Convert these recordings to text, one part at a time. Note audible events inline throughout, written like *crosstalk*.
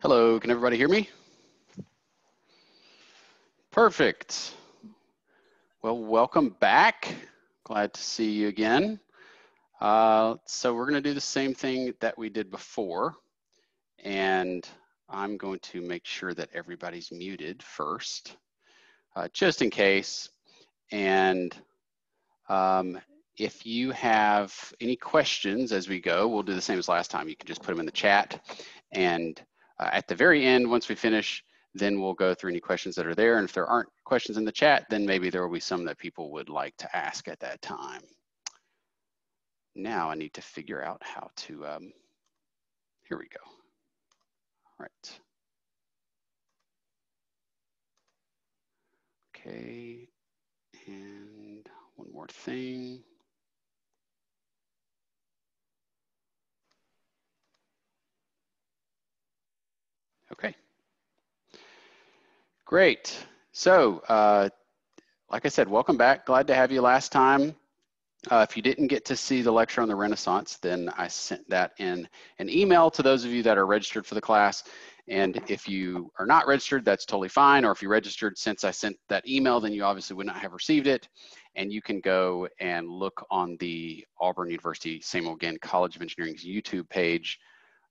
Hello, can everybody hear me? Perfect. Well, welcome back. Glad to see you again. Uh, so we're gonna do the same thing that we did before. And I'm going to make sure that everybody's muted first, uh, just in case. And um, if you have any questions as we go, we'll do the same as last time. You can just put them in the chat. And uh, at the very end, once we finish, then we'll go through any questions that are there. And if there aren't questions in the chat, then maybe there will be some that people would like to ask at that time. Now I need to figure out how to, um, here we go. All right. Okay, and one more thing. Okay. Great. So, uh, like I said, welcome back. Glad to have you last time. Uh, if you didn't get to see the lecture on the Renaissance, then I sent that in an email to those of you that are registered for the class. And if you are not registered, that's totally fine. Or if you registered since I sent that email, then you obviously would not have received it. And you can go and look on the Auburn University Samuel Ginn College of Engineering's YouTube page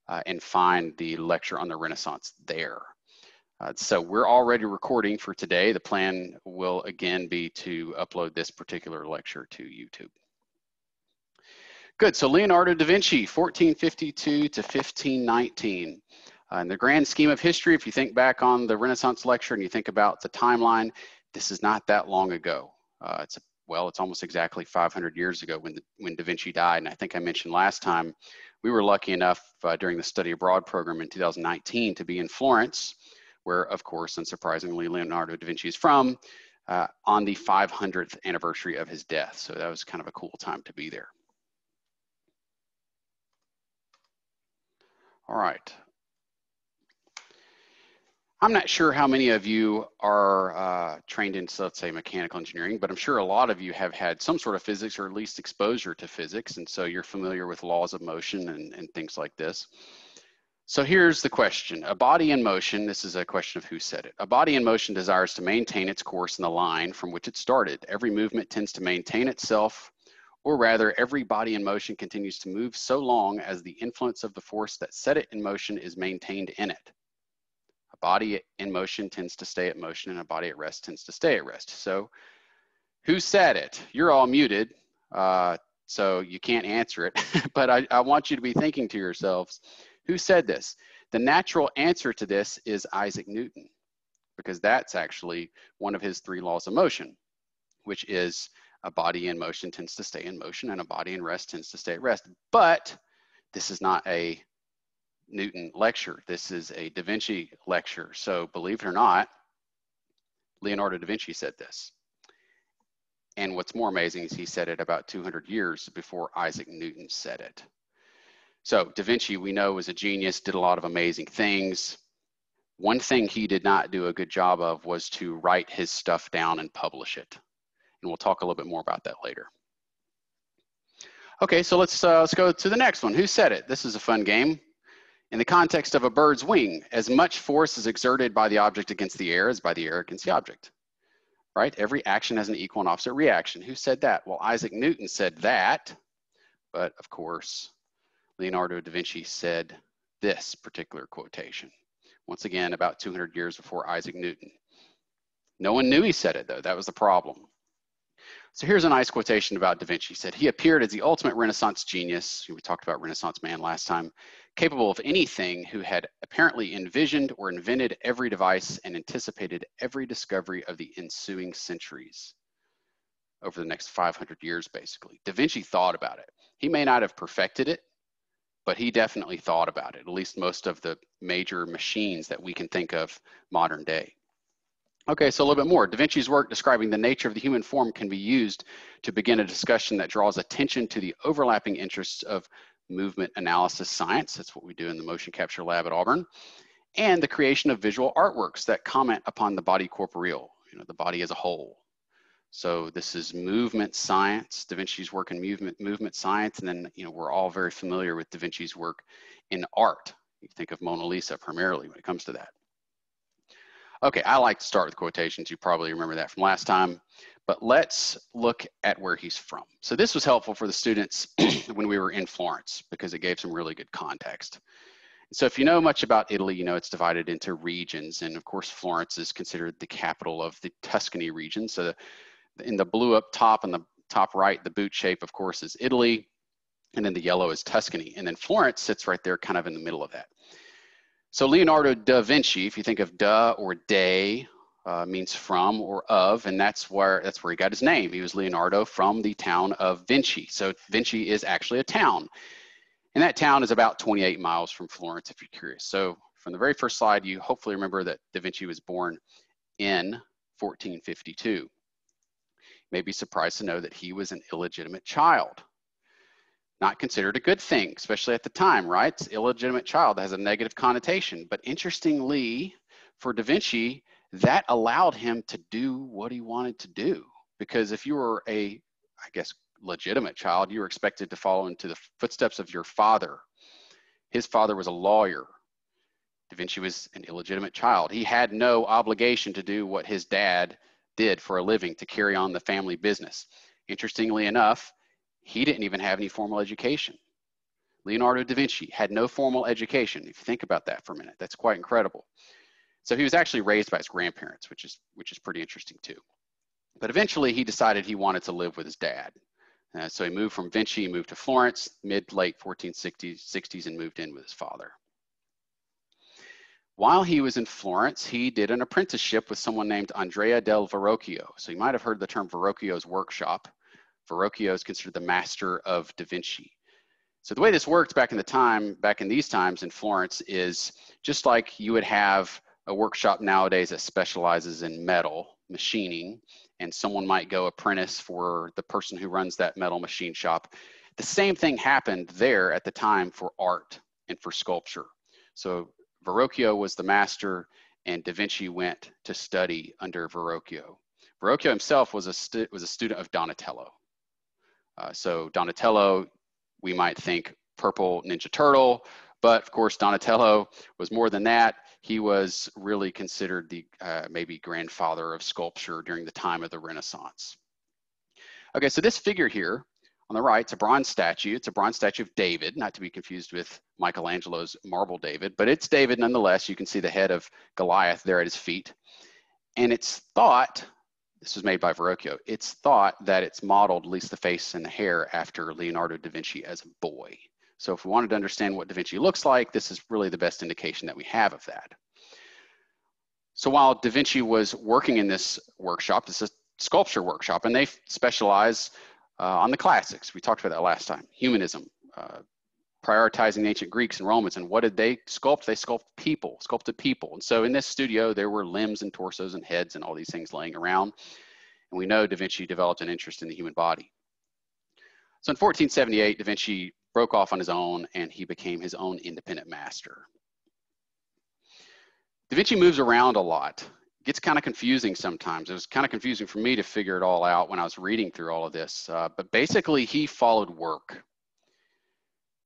uh, and find the lecture on the Renaissance there. Uh, so we're already recording for today. The plan will again be to upload this particular lecture to YouTube. Good, so Leonardo da Vinci, 1452 to 1519. Uh, in the grand scheme of history, if you think back on the Renaissance lecture and you think about the timeline, this is not that long ago. Uh, it's, well, it's almost exactly 500 years ago when, the, when Da Vinci died. And I think I mentioned last time, we were lucky enough uh, during the study abroad program in 2019 to be in Florence, where of course, unsurprisingly, Leonardo da Vinci is from, uh, on the 500th anniversary of his death. So that was kind of a cool time to be there. All right, I'm not sure how many of you are uh, trained in, so let's say, mechanical engineering, but I'm sure a lot of you have had some sort of physics or at least exposure to physics, and so you're familiar with laws of motion and, and things like this. So here's the question. A body in motion, this is a question of who said it. A body in motion desires to maintain its course in the line from which it started. Every movement tends to maintain itself, or rather, every body in motion continues to move so long as the influence of the force that set it in motion is maintained in it. Body in motion tends to stay at motion and a body at rest tends to stay at rest. So who said it? You're all muted, uh, so you can't answer it, *laughs* but I, I want you to be thinking to yourselves, who said this? The natural answer to this is Isaac Newton, because that's actually one of his three laws of motion, which is a body in motion tends to stay in motion and a body in rest tends to stay at rest. But this is not a Newton lecture. This is a Da Vinci lecture. So believe it or not, Leonardo da Vinci said this. And what's more amazing is he said it about 200 years before Isaac Newton said it. So Da Vinci, we know, was a genius, did a lot of amazing things. One thing he did not do a good job of was to write his stuff down and publish it. And we'll talk a little bit more about that later. Okay, so let's, uh, let's go to the next one. Who said it? This is a fun game. In the context of a bird's wing, as much force is exerted by the object against the air as by the air against the object. Right? Every action has an equal and opposite reaction. Who said that? Well, Isaac Newton said that, but of course, Leonardo da Vinci said this particular quotation. Once again, about 200 years before Isaac Newton. No one knew he said it though, that was the problem. So here's a nice quotation about Da Vinci. He said, he appeared as the ultimate Renaissance genius, we talked about Renaissance man last time, capable of anything who had apparently envisioned or invented every device and anticipated every discovery of the ensuing centuries over the next 500 years, basically. Da Vinci thought about it. He may not have perfected it, but he definitely thought about it, at least most of the major machines that we can think of modern day. Okay, so a little bit more. Da Vinci's work describing the nature of the human form can be used to begin a discussion that draws attention to the overlapping interests of movement analysis science. That's what we do in the motion capture lab at Auburn. And the creation of visual artworks that comment upon the body corporeal, you know, the body as a whole. So this is movement science, Da Vinci's work in movement, movement science, and then you know we're all very familiar with Da Vinci's work in art, You think of Mona Lisa primarily when it comes to that. Okay, I like to start with quotations. You probably remember that from last time, but let's look at where he's from. So this was helpful for the students *clears throat* when we were in Florence because it gave some really good context. So if you know much about Italy, you know it's divided into regions. And of course, Florence is considered the capital of the Tuscany region. So in the blue up top and the top right, the boot shape, of course, is Italy. And then the yellow is Tuscany. And then Florence sits right there kind of in the middle of that. So Leonardo da Vinci, if you think of da or de, uh, means from or of, and that's where that's where he got his name. He was Leonardo from the town of Vinci. So Vinci is actually a town. And that town is about 28 miles from Florence, if you're curious. So from the very first slide, you hopefully remember that Da Vinci was born in 1452. You may be surprised to know that he was an illegitimate child. Not considered a good thing, especially at the time, right? It's illegitimate child has a negative connotation. But interestingly, for Da Vinci, that allowed him to do what he wanted to do. Because if you were a, I guess, legitimate child, you were expected to follow into the footsteps of your father. His father was a lawyer. Da Vinci was an illegitimate child. He had no obligation to do what his dad did for a living to carry on the family business. Interestingly enough, he didn't even have any formal education. Leonardo da Vinci had no formal education. If you think about that for a minute, that's quite incredible. So he was actually raised by his grandparents, which is which is pretty interesting too. But eventually he decided he wanted to live with his dad. Uh, so he moved from Vinci, he moved to Florence, mid late 1460s 60s, and moved in with his father. While he was in Florence, he did an apprenticeship with someone named Andrea del Verrocchio. So you might have heard the term Verrocchio's workshop. Verrocchio is considered the master of Da Vinci. So the way this worked back in the time, back in these times in Florence, is just like you would have a workshop nowadays that specializes in metal machining and someone might go apprentice for the person who runs that metal machine shop. The same thing happened there at the time for art and for sculpture. So Verrocchio was the master and Da Vinci went to study under Verrocchio. Verrocchio himself was a, was a student of Donatello. Uh, so Donatello, we might think purple Ninja Turtle, but of course Donatello was more than that he was really considered the uh, maybe grandfather of sculpture during the time of the Renaissance. Okay, so this figure here on the right, it's a bronze statue. It's a bronze statue of David, not to be confused with Michelangelo's marble David, but it's David nonetheless. You can see the head of Goliath there at his feet. And it's thought, this was made by Verrocchio, it's thought that it's modeled, at least the face and the hair, after Leonardo da Vinci as a boy. So if we wanted to understand what Da Vinci looks like, this is really the best indication that we have of that. So while Da Vinci was working in this workshop, this is a sculpture workshop, and they specialize uh, on the classics. We talked about that last time, humanism, uh, prioritizing ancient Greeks and Romans. And what did they sculpt? They sculpted people, sculpted people. And so in this studio, there were limbs and torsos and heads and all these things laying around. And we know Da Vinci developed an interest in the human body. So in 1478, Da Vinci broke off on his own and he became his own independent master. Da Vinci moves around a lot. It gets kind of confusing sometimes. It was kind of confusing for me to figure it all out when I was reading through all of this. Uh, but basically, he followed work.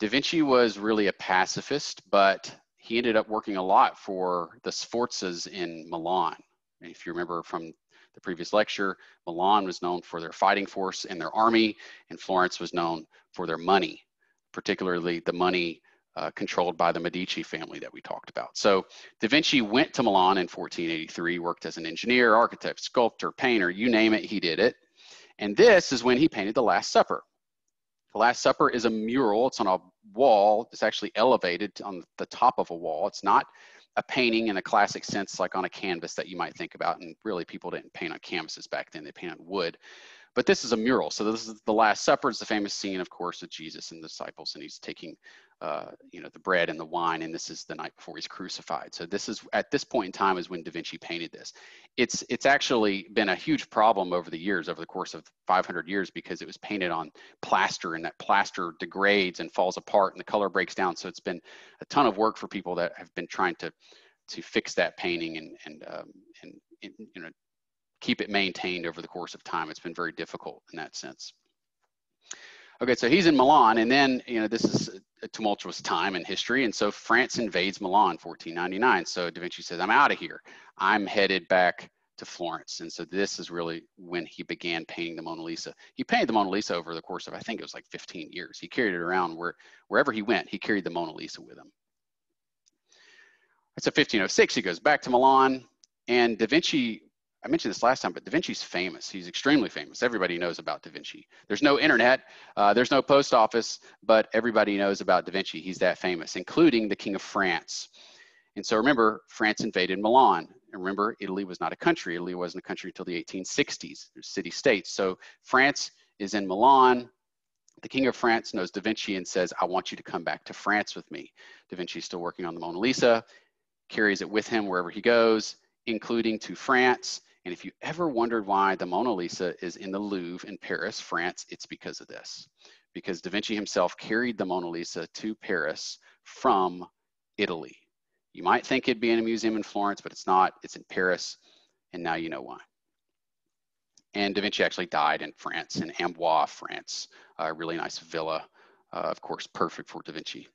Da Vinci was really a pacifist, but he ended up working a lot for the Sforzas in Milan. If you remember from the previous lecture, Milan was known for their fighting force and their army, and Florence was known for their money particularly the money uh, controlled by the Medici family that we talked about. So Da Vinci went to Milan in 1483, worked as an engineer, architect, sculptor, painter, you name it, he did it. And this is when he painted The Last Supper. The Last Supper is a mural. It's on a wall. It's actually elevated on the top of a wall. It's not a painting in a classic sense, like on a canvas that you might think about. And really, people didn't paint on canvases back then. They painted on wood. But this is a mural. So this is the Last Supper. It's the famous scene, of course, of Jesus and the disciples, and he's taking, uh, you know, the bread and the wine, and this is the night before he's crucified. So this is at this point in time is when Da Vinci painted this. It's it's actually been a huge problem over the years, over the course of 500 years, because it was painted on plaster, and that plaster degrades and falls apart, and the color breaks down. So it's been a ton of work for people that have been trying to to fix that painting and and um, and, and you know keep it maintained over the course of time. It's been very difficult in that sense. Okay, so he's in Milan, and then you know this is a tumultuous time in history. And so France invades Milan, 1499. So Da Vinci says, I'm out of here. I'm headed back to Florence. And so this is really when he began painting the Mona Lisa. He painted the Mona Lisa over the course of, I think it was like 15 years. He carried it around where, wherever he went, he carried the Mona Lisa with him. It's a 1506. He goes back to Milan. And Da Vinci I mentioned this last time, but Da Vinci's famous. He's extremely famous. Everybody knows about Da Vinci. There's no internet, uh, there's no post office, but everybody knows about Da Vinci. He's that famous, including the King of France. And so remember, France invaded Milan. And remember, Italy was not a country. Italy wasn't a country until the 1860s. There's city states. So France is in Milan. The King of France knows Da Vinci and says, I want you to come back to France with me. Da Vinci's still working on the Mona Lisa, carries it with him wherever he goes, including to France and if you ever wondered why the Mona Lisa is in the Louvre in Paris, France, it's because of this. Because Da Vinci himself carried the Mona Lisa to Paris from Italy. You might think it'd be in a museum in Florence, but it's not. It's in Paris, and now you know why. And Da Vinci actually died in France, in Amboise, France, a really nice villa, uh, of course, perfect for Da Vinci.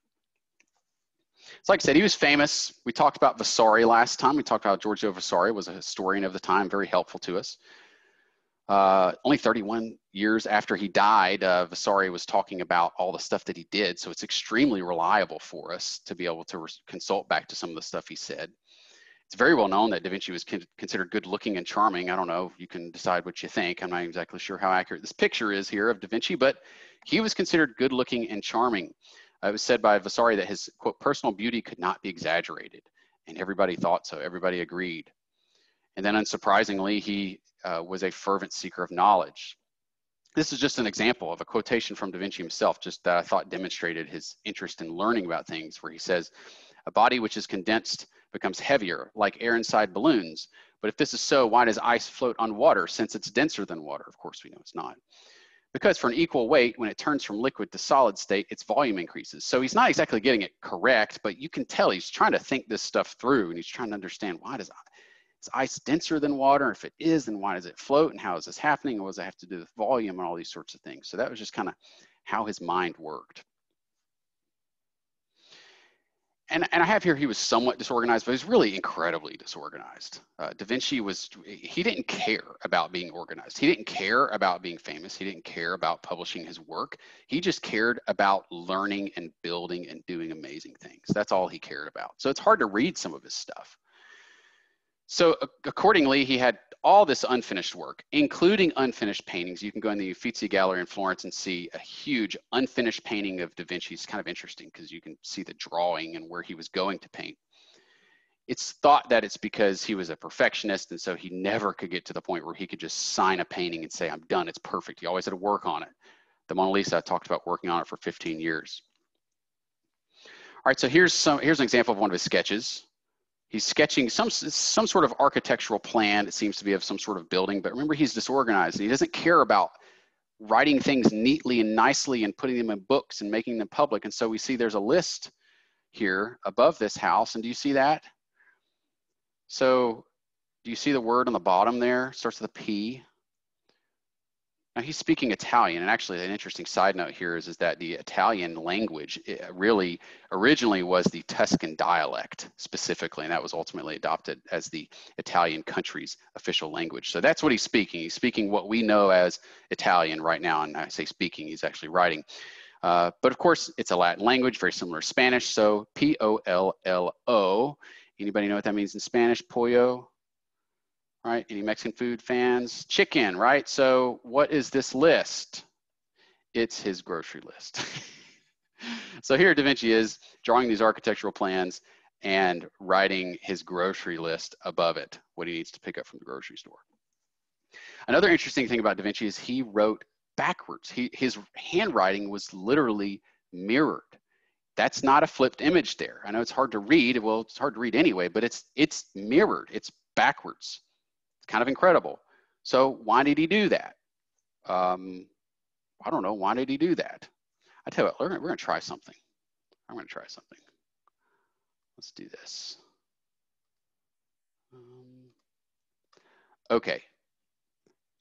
So like I said, he was famous. We talked about Vasari last time. We talked about Giorgio Vasari was a historian of the time, very helpful to us. Uh, only 31 years after he died, uh, Vasari was talking about all the stuff that he did. So it's extremely reliable for us to be able to consult back to some of the stuff he said. It's very well known that Da Vinci was con considered good looking and charming. I don't know. You can decide what you think. I'm not exactly sure how accurate this picture is here of Da Vinci, but he was considered good looking and charming. It was said by Vasari that his quote personal beauty could not be exaggerated, and everybody thought so. Everybody agreed. And then, unsurprisingly, he uh, was a fervent seeker of knowledge. This is just an example of a quotation from Da Vinci himself, just that I thought demonstrated his interest in learning about things, where he says, A body which is condensed becomes heavier, like air inside balloons. But if this is so, why does ice float on water since it's denser than water? Of course, we know it's not because for an equal weight, when it turns from liquid to solid state, its volume increases. So he's not exactly getting it correct, but you can tell he's trying to think this stuff through and he's trying to understand why does is ice denser than water? If it is, then why does it float? And how is this happening? And what does it have to do with volume and all these sorts of things? So that was just kind of how his mind worked and, and I have here he was somewhat disorganized, but he's really incredibly disorganized. Uh, da Vinci was, he didn't care about being organized. He didn't care about being famous. He didn't care about publishing his work. He just cared about learning and building and doing amazing things. That's all he cared about. So it's hard to read some of his stuff. So accordingly, he had all this unfinished work, including unfinished paintings. You can go in the Uffizi Gallery in Florence and see a huge unfinished painting of Da Vinci. It's kind of interesting because you can see the drawing and where he was going to paint. It's thought that it's because he was a perfectionist and so he never could get to the point where he could just sign a painting and say, I'm done, it's perfect. He always had to work on it. The Mona Lisa, I talked about working on it for 15 years. All right, so here's some here's an example of one of his sketches. He's sketching some, some sort of architectural plan. It seems to be of some sort of building, but remember he's disorganized. He doesn't care about writing things neatly and nicely and putting them in books and making them public. And so we see there's a list here above this house. And do you see that? So do you see the word on the bottom there? Starts with a P. Now he's speaking Italian, and actually an interesting side note here is, is that the Italian language really originally was the Tuscan dialect specifically, and that was ultimately adopted as the Italian country's official language. So that's what he's speaking. He's speaking what we know as Italian right now, and I say speaking, he's actually writing. Uh, but of course, it's a Latin language, very similar to Spanish, so P-O-L-L-O. Anybody know what that means in Spanish, pollo? Right? Any Mexican food fans? Chicken, right? So what is this list? It's his grocery list. *laughs* so here Da Vinci is drawing these architectural plans and writing his grocery list above it, what he needs to pick up from the grocery store. Another interesting thing about Da Vinci is he wrote backwards. He, his handwriting was literally mirrored. That's not a flipped image there. I know it's hard to read. Well, it's hard to read anyway, but it's it's mirrored. It's backwards kind of incredible. So why did he do that? Um, I don't know. Why did he do that? I tell you what, we're gonna, we're gonna try something. I'm gonna try something. Let's do this. Um, okay.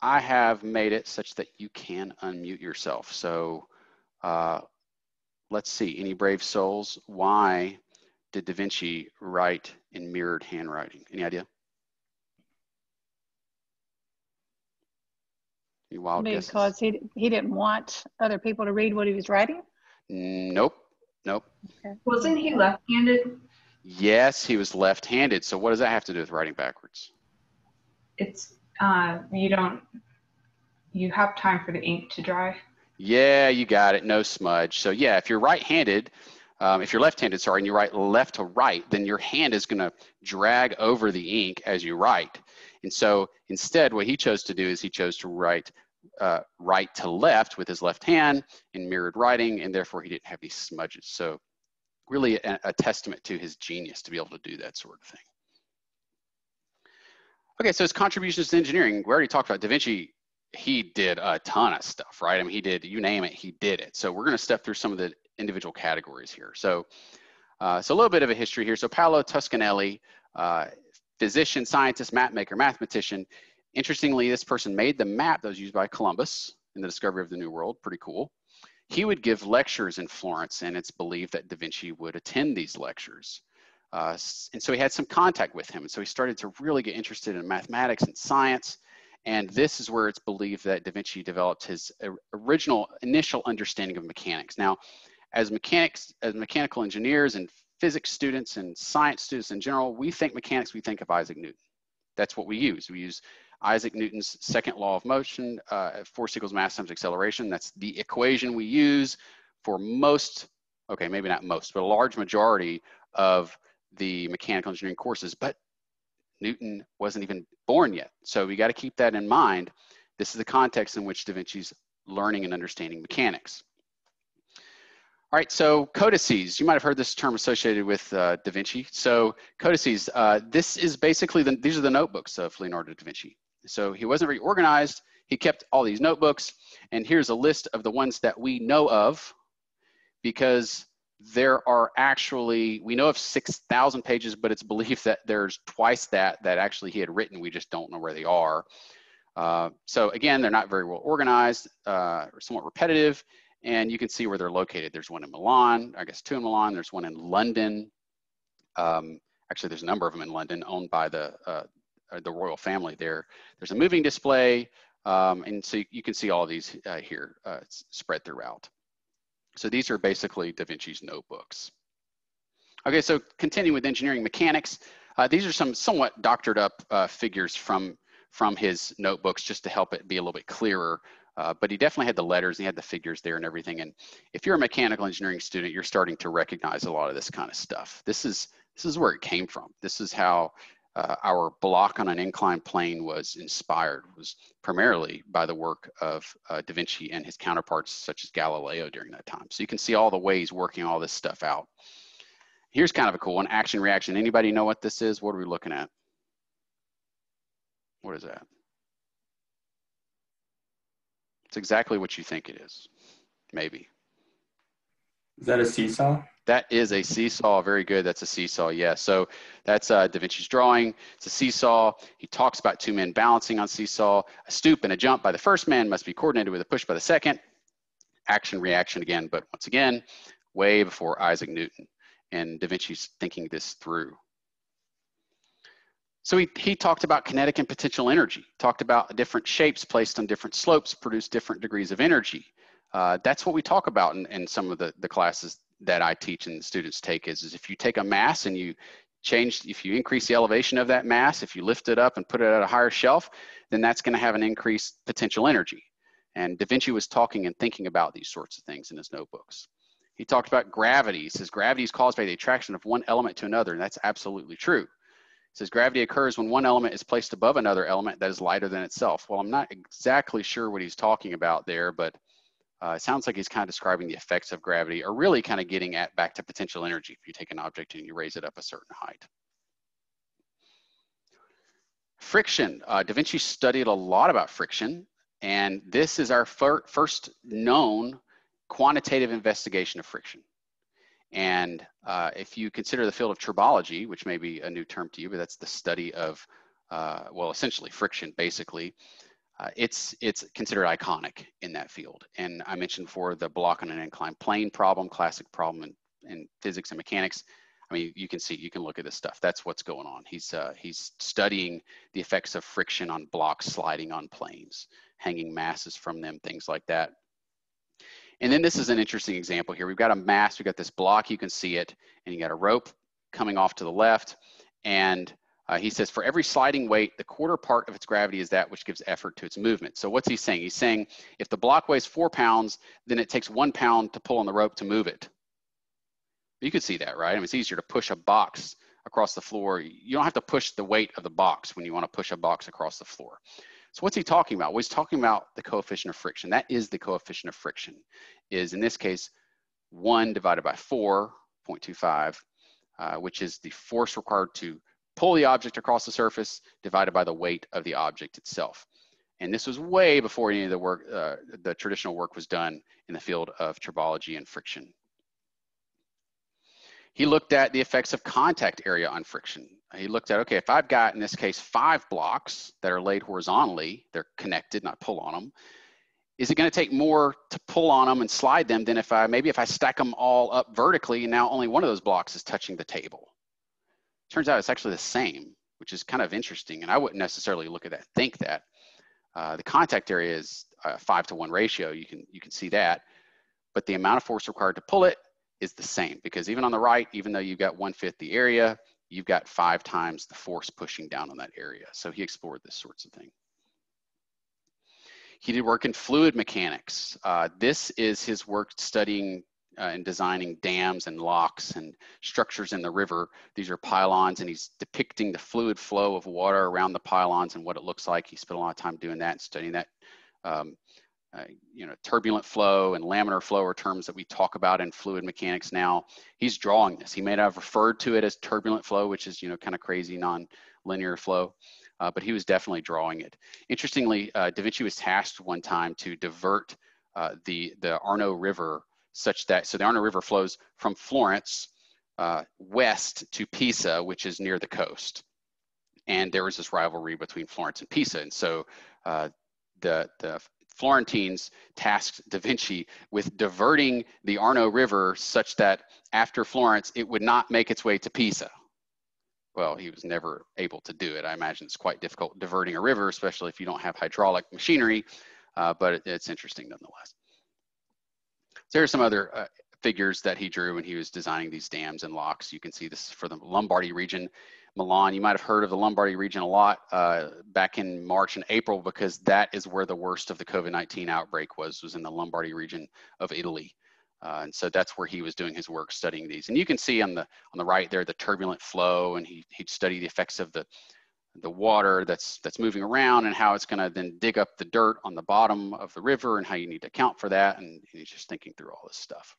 I have made it such that you can unmute yourself. So uh, let's see, any brave souls? Why did Da Vinci write in mirrored handwriting? Any idea? Any wild because guesses? he he didn't want other people to read what he was writing. Nope, nope. Okay. Wasn't he left-handed? Yes, he was left-handed. So what does that have to do with writing backwards? It's uh, you don't you have time for the ink to dry. Yeah, you got it. No smudge. So yeah, if you're right-handed, um, if you're left-handed, sorry, and you write left to right, then your hand is going to drag over the ink as you write. And so instead, what he chose to do is he chose to write uh, right to left with his left hand in mirrored writing, and therefore he didn't have these smudges. So really a, a testament to his genius to be able to do that sort of thing. Okay, so his contributions to engineering, we already talked about Da Vinci. He did a ton of stuff, right? I mean, he did, you name it, he did it. So we're gonna step through some of the individual categories here. So, uh, so a little bit of a history here. So Paolo Toscanelli, uh, physician, scientist, map maker, mathematician. Interestingly, this person made the map that was used by Columbus in the discovery of the New World. Pretty cool. He would give lectures in Florence, and it's believed that Da Vinci would attend these lectures. Uh, and so he had some contact with him. And so he started to really get interested in mathematics and science. And this is where it's believed that Da Vinci developed his original initial understanding of mechanics. Now, as mechanics, as mechanical engineers and physics students and science students in general, we think mechanics, we think of Isaac Newton. That's what we use. We use Isaac Newton's second law of motion, uh, force equals mass times acceleration. That's the equation we use for most, okay, maybe not most, but a large majority of the mechanical engineering courses, but Newton wasn't even born yet. So we got to keep that in mind. This is the context in which Da Vinci's learning and understanding mechanics. All right, so codices. You might have heard this term associated with uh, Da Vinci. So codices, uh, this is basically, the, these are the notebooks of Leonardo da Vinci. So he wasn't very organized. He kept all these notebooks. And here's a list of the ones that we know of because there are actually, we know of 6,000 pages, but it's believed that there's twice that that actually he had written. We just don't know where they are. Uh, so again, they're not very well organized uh, or somewhat repetitive. And you can see where they're located. There's one in Milan, I guess two in Milan. There's one in London. Um, actually, there's a number of them in London owned by the, uh, the royal family there. There's a moving display. Um, and so you, can see all these uh, here uh, spread throughout. So these are basically Da Vinci's notebooks. Okay, so continuing with engineering mechanics, uh, these are some somewhat doctored up uh, figures from, from his notebooks just to help it be a little bit clearer. Uh, but he definitely had the letters, he had the figures there and everything. And if you're a mechanical engineering student, you're starting to recognize a lot of this kind of stuff. This is, this is where it came from. This is how uh, our block on an inclined plane was inspired, was primarily by the work of uh, Da Vinci and his counterparts such as Galileo during that time. So you can see all the ways working all this stuff out. Here's kind of a cool one, action reaction. Anybody know what this is? What are we looking at? What is that? It's exactly what you think it is, maybe. Is that a seesaw? That is a seesaw. Very good. That's a seesaw. Yeah. So that's uh, Da Vinci's drawing. It's a seesaw. He talks about two men balancing on seesaw. A stoop and a jump by the first man must be coordinated with a push by the second. Action, reaction again. But once again, way before Isaac Newton. And Da Vinci's thinking this through. So he, he talked about kinetic and potential energy, talked about different shapes placed on different slopes produce different degrees of energy. Uh, that's what we talk about in, in some of the, the classes that I teach and the students take is, is if you take a mass and you change, if you increase the elevation of that mass, if you lift it up and put it at a higher shelf, then that's gonna have an increased potential energy. And Da Vinci was talking and thinking about these sorts of things in his notebooks. He talked about gravity. He says gravity is caused by the attraction of one element to another, and that's absolutely true. Says gravity occurs when one element is placed above another element that is lighter than itself. Well, I'm not exactly sure what he's talking about there, but uh, it sounds like he's kind of describing the effects of gravity or really kind of getting at back to potential energy if you take an object and you raise it up a certain height. Friction. Uh, da Vinci studied a lot about friction, and this is our fir first known quantitative investigation of friction. And uh, if you consider the field of tribology, which may be a new term to you, but that's the study of, uh, well, essentially friction, basically, uh, it's it's considered iconic in that field. And I mentioned for the block on an inclined plane problem, classic problem in, in physics and mechanics. I mean, you can see, you can look at this stuff. That's what's going on. He's uh, he's studying the effects of friction on blocks sliding on planes, hanging masses from them, things like that. And then this is an interesting example here. We've got a mass, we've got this block, you can see it, and you got a rope coming off to the left. And uh, he says, for every sliding weight, the quarter part of its gravity is that which gives effort to its movement. So what's he saying? He's saying if the block weighs four pounds, then it takes one pound to pull on the rope to move it. You could see that, right? I mean, it's easier to push a box across the floor. You don't have to push the weight of the box when you want to push a box across the floor. So what's he talking about? Well, he's talking about the coefficient of friction. That is the coefficient of friction, is in this case, 1 divided by 4.25, uh, which is the force required to pull the object across the surface divided by the weight of the object itself. And this was way before any of the work, uh, the traditional work was done in the field of tribology and friction. He looked at the effects of contact area on friction. He looked at, okay, if I've got, in this case, five blocks that are laid horizontally, they're connected, not pull on them, is it gonna take more to pull on them and slide them than if I, maybe if I stack them all up vertically and now only one of those blocks is touching the table? Turns out it's actually the same, which is kind of interesting. And I wouldn't necessarily look at that, think that. Uh, the contact area is a five to one ratio. You can, you can see that. But the amount of force required to pull it is the same because even on the right, even though you've got one fifth the area, you've got five times the force pushing down on that area. So he explored this sorts of thing. He did work in fluid mechanics. Uh, this is his work studying uh, and designing dams and locks and structures in the river. These are pylons, and he's depicting the fluid flow of water around the pylons and what it looks like. He spent a lot of time doing that and studying that. Um, uh, you know, turbulent flow and laminar flow are terms that we talk about in fluid mechanics now. He's drawing this. He may not have referred to it as turbulent flow, which is, you know, kind of crazy non-linear flow, uh, but he was definitely drawing it. Interestingly, uh, Da Vinci was tasked one time to divert uh, the, the Arno River such that, so the Arno River flows from Florence uh, west to Pisa, which is near the coast. And there was this rivalry between Florence and Pisa. And so uh, the, the Florentines tasked Da Vinci with diverting the Arno River such that after Florence, it would not make its way to Pisa. Well, he was never able to do it. I imagine it's quite difficult diverting a river, especially if you don't have hydraulic machinery, uh, but it's interesting nonetheless. So here's some other uh, figures that he drew when he was designing these dams and locks. You can see this for the Lombardy region. Milan, you might have heard of the Lombardy region a lot uh, back in March and April because that is where the worst of the COVID-19 outbreak was, was in the Lombardy region of Italy. Uh, and so that's where he was doing his work studying these. And you can see on the on the right there the turbulent flow, and he he'd study the effects of the the water that's that's moving around and how it's going to then dig up the dirt on the bottom of the river and how you need to account for that. And he's just thinking through all this stuff.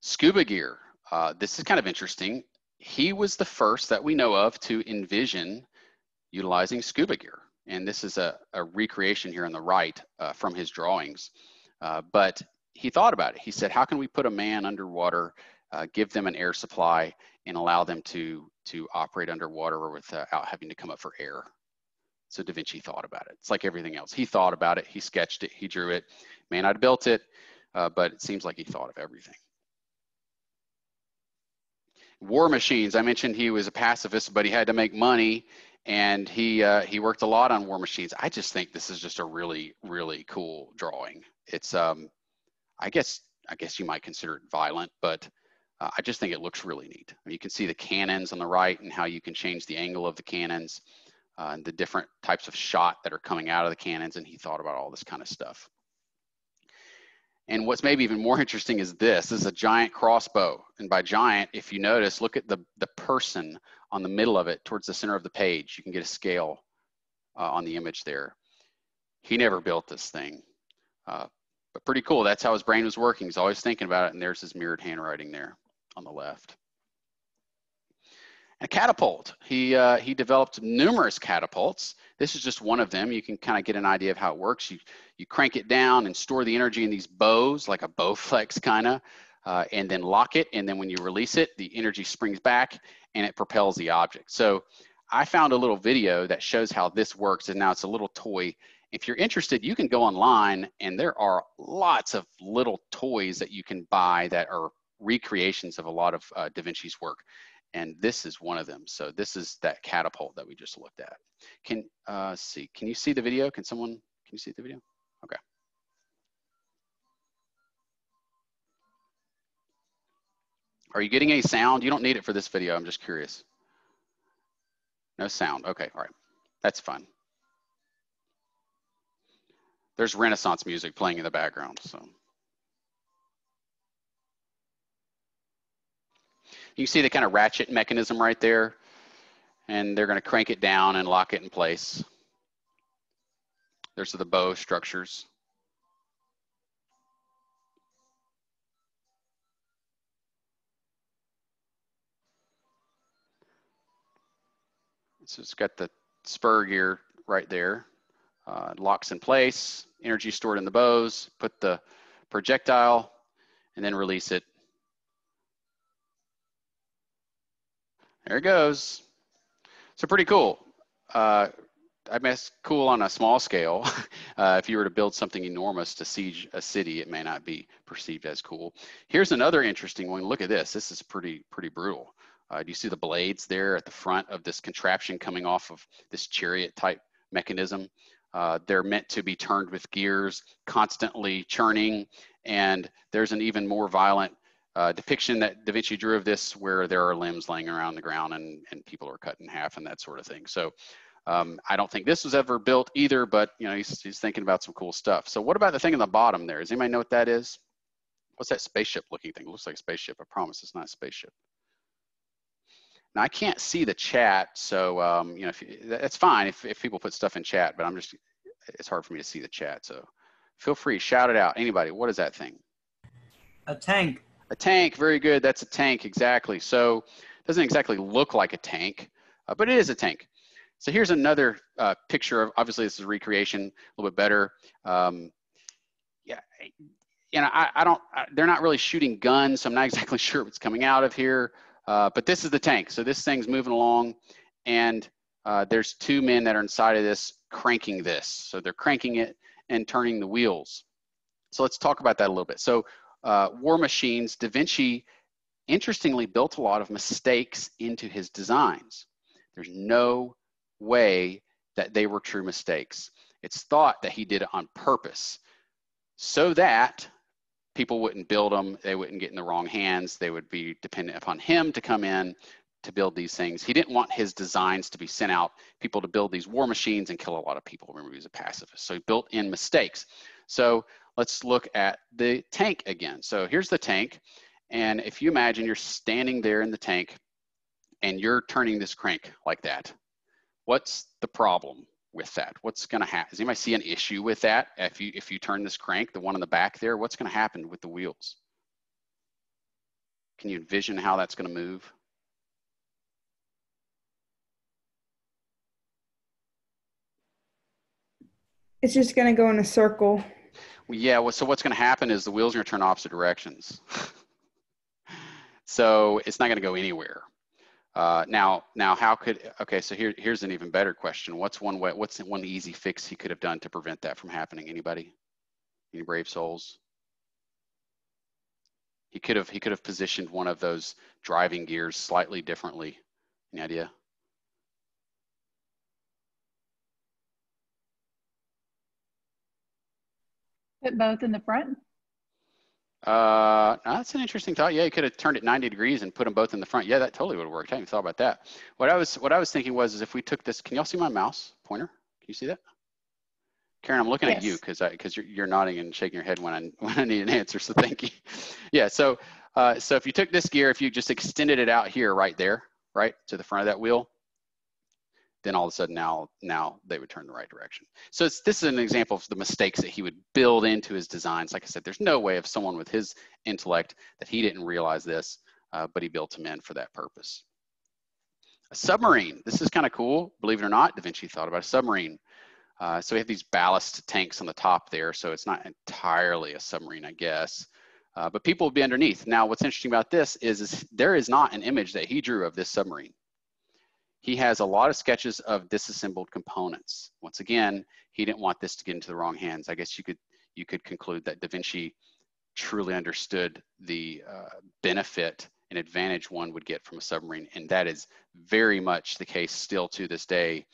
Scuba gear. Uh, this is kind of interesting. He was the first that we know of to envision utilizing scuba gear. And this is a, a recreation here on the right uh, from his drawings. Uh, but he thought about it. He said how can we put a man underwater uh, give them an air supply and allow them to to operate underwater without having to come up for air. So Da Vinci thought about it. It's like everything else. He thought about it, he sketched it, he drew it. May not have built it, uh, but it seems like he thought of everything. War machines. I mentioned he was a pacifist, but he had to make money, and he uh, he worked a lot on war machines. I just think this is just a really really cool drawing. It's um, I guess I guess you might consider it violent, but uh, I just think it looks really neat. You can see the cannons on the right and how you can change the angle of the cannons uh, and the different types of shot that are coming out of the cannons. And he thought about all this kind of stuff. And what's maybe even more *laughs* interesting is this, this is a giant crossbow. And by giant, if you notice, look at the, the person on the middle of it towards the center of the page. You can get a scale uh, on the image there. He never built this thing, uh, but pretty cool. That's how his brain was working. He's always thinking about it. And there's his mirrored handwriting there on the left. And a catapult. He, uh, he developed numerous catapults. This is just one of them. You can kind of get an idea of how it works. You, you crank it down and store the energy in these bows, like a Bowflex kind of, uh, and then lock it. And then when you release it, the energy springs back and it propels the object. So I found a little video that shows how this works, and now it's a little toy. If you're interested, you can go online, and there are lots of little toys that you can buy that are recreations of a lot of uh, Da Vinci's work. And this is one of them. So this is that catapult that we just looked at. Can uh, see? Can you see the video? Can someone? Can you see the video? Okay. Are you getting any sound? You don't need it for this video. I'm just curious. No sound. Okay. All right. That's fun. There's Renaissance music playing in the background. So. You see the kind of ratchet mechanism right there, and they're going to crank it down and lock it in place. There's the bow structures. So it's got the spur gear right there. Uh, locks in place, energy stored in the bows, put the projectile, and then release it There it goes. So pretty cool. Uh, I it's cool on a small scale. *laughs* Uh, if you were to build something enormous to siege a city, it may not be perceived as cool. Here's another interesting one. Look at this. This is pretty pretty brutal. Uh, do you see the blades there at the front of this contraption coming off of this chariot type mechanism? Uh, they're meant to be turned with gears, constantly churning, and there's an even more violent uh, depiction that Da Vinci drew of this where there are limbs laying around the ground and, and people are cut in half and that sort of thing. So um, I don't think this was ever built either, but you know, he's, he's thinking about some cool stuff. So what about the thing in the bottom there? Does anybody know what that is? What's that spaceship looking thing? It looks like a spaceship. I promise it's not a spaceship. Now I can't see the chat, so um, you know, if that's fine if, if people put stuff in chat, but I'm just, it's hard for me to see the chat. So feel free, shout it out. Anybody, what is that thing? A tank. A tank, very good. That's a tank, exactly. So it doesn't exactly look like a tank, uh, but it is a tank. So here's another uh, picture of, obviously this is recreation, a little bit better. Um, yeah, you know, I, I don't, I, they're not really shooting guns, so I'm not *laughs* exactly sure what's coming out of here, uh, but this is the tank. So this thing's moving along and uh, there's two men that are inside of this cranking this. So they're cranking it and turning the wheels. So let's talk about that a little bit. So uh, war machines, Da Vinci interestingly built a lot of mistakes into his designs. There's no way that they were true mistakes. It's thought that he did it on purpose so that people wouldn't build them, they wouldn't get in the wrong hands, they would be dependent upon him to come in to build these things. He didn't want his designs to be sent out, people to build these war machines and kill a lot of people. Remember, he was a pacifist. So he built in mistakes. So let's look at the tank again. So here's the tank. And if you imagine you're standing there in the tank and you're turning this crank like that, what's the problem with that? What's gonna happen? Does anybody see an issue with that? If you, if you turn this crank, the one in the back there, what's gonna happen with the wheels? Can you envision how that's gonna move? It's just gonna go in a circle. Yeah, well, so what's going to happen is the wheels are going to turn opposite directions. *laughs* so it's not going to go anywhere. Uh, now, now, how could? Okay, so here, here's an even better question. What's one way? What's one easy fix he could have done to prevent that from happening? Anybody? Any brave souls? He could have. He could have positioned one of those driving gears slightly differently. Any idea? Put both in the front? Uh, that's an interesting thought. Yeah, you could have turned it 90 degrees and put them both in the front. Yeah, that totally would have worked. I hadn't thought about that. What I was what I was thinking was is if we took this, can y'all see my mouse pointer? Can you see that? Karen, I'm looking Yes. at you because I because you're, you're nodding and shaking your head when I *laughs* when I need an answer. So thank you. *laughs* Yeah. So uh, so if you took this gear, if you just extended it out here, right there, right to the front of that wheel, then all of a sudden now now they would turn the right direction. So this is an example of the mistakes that he would build into his designs. Like I said, there's no way of someone with his intellect that he didn't realize this, uh, but he built them in for that purpose. A submarine. This is kind of cool. Believe it or not, Da Vinci thought about a submarine. Uh, so we have these ballast tanks on the top there, so it's not entirely a submarine, I guess. Uh, but people will be underneath. Now, what's interesting about this is, is there is not an image that he drew of this submarine he has a lot of sketches of disassembled components. Once again, he didn't want this to get into the wrong hands. I guess you could you could conclude that Da Vinci truly understood the uh, benefit and advantage one would get from a submarine, and that is very much the case still to this day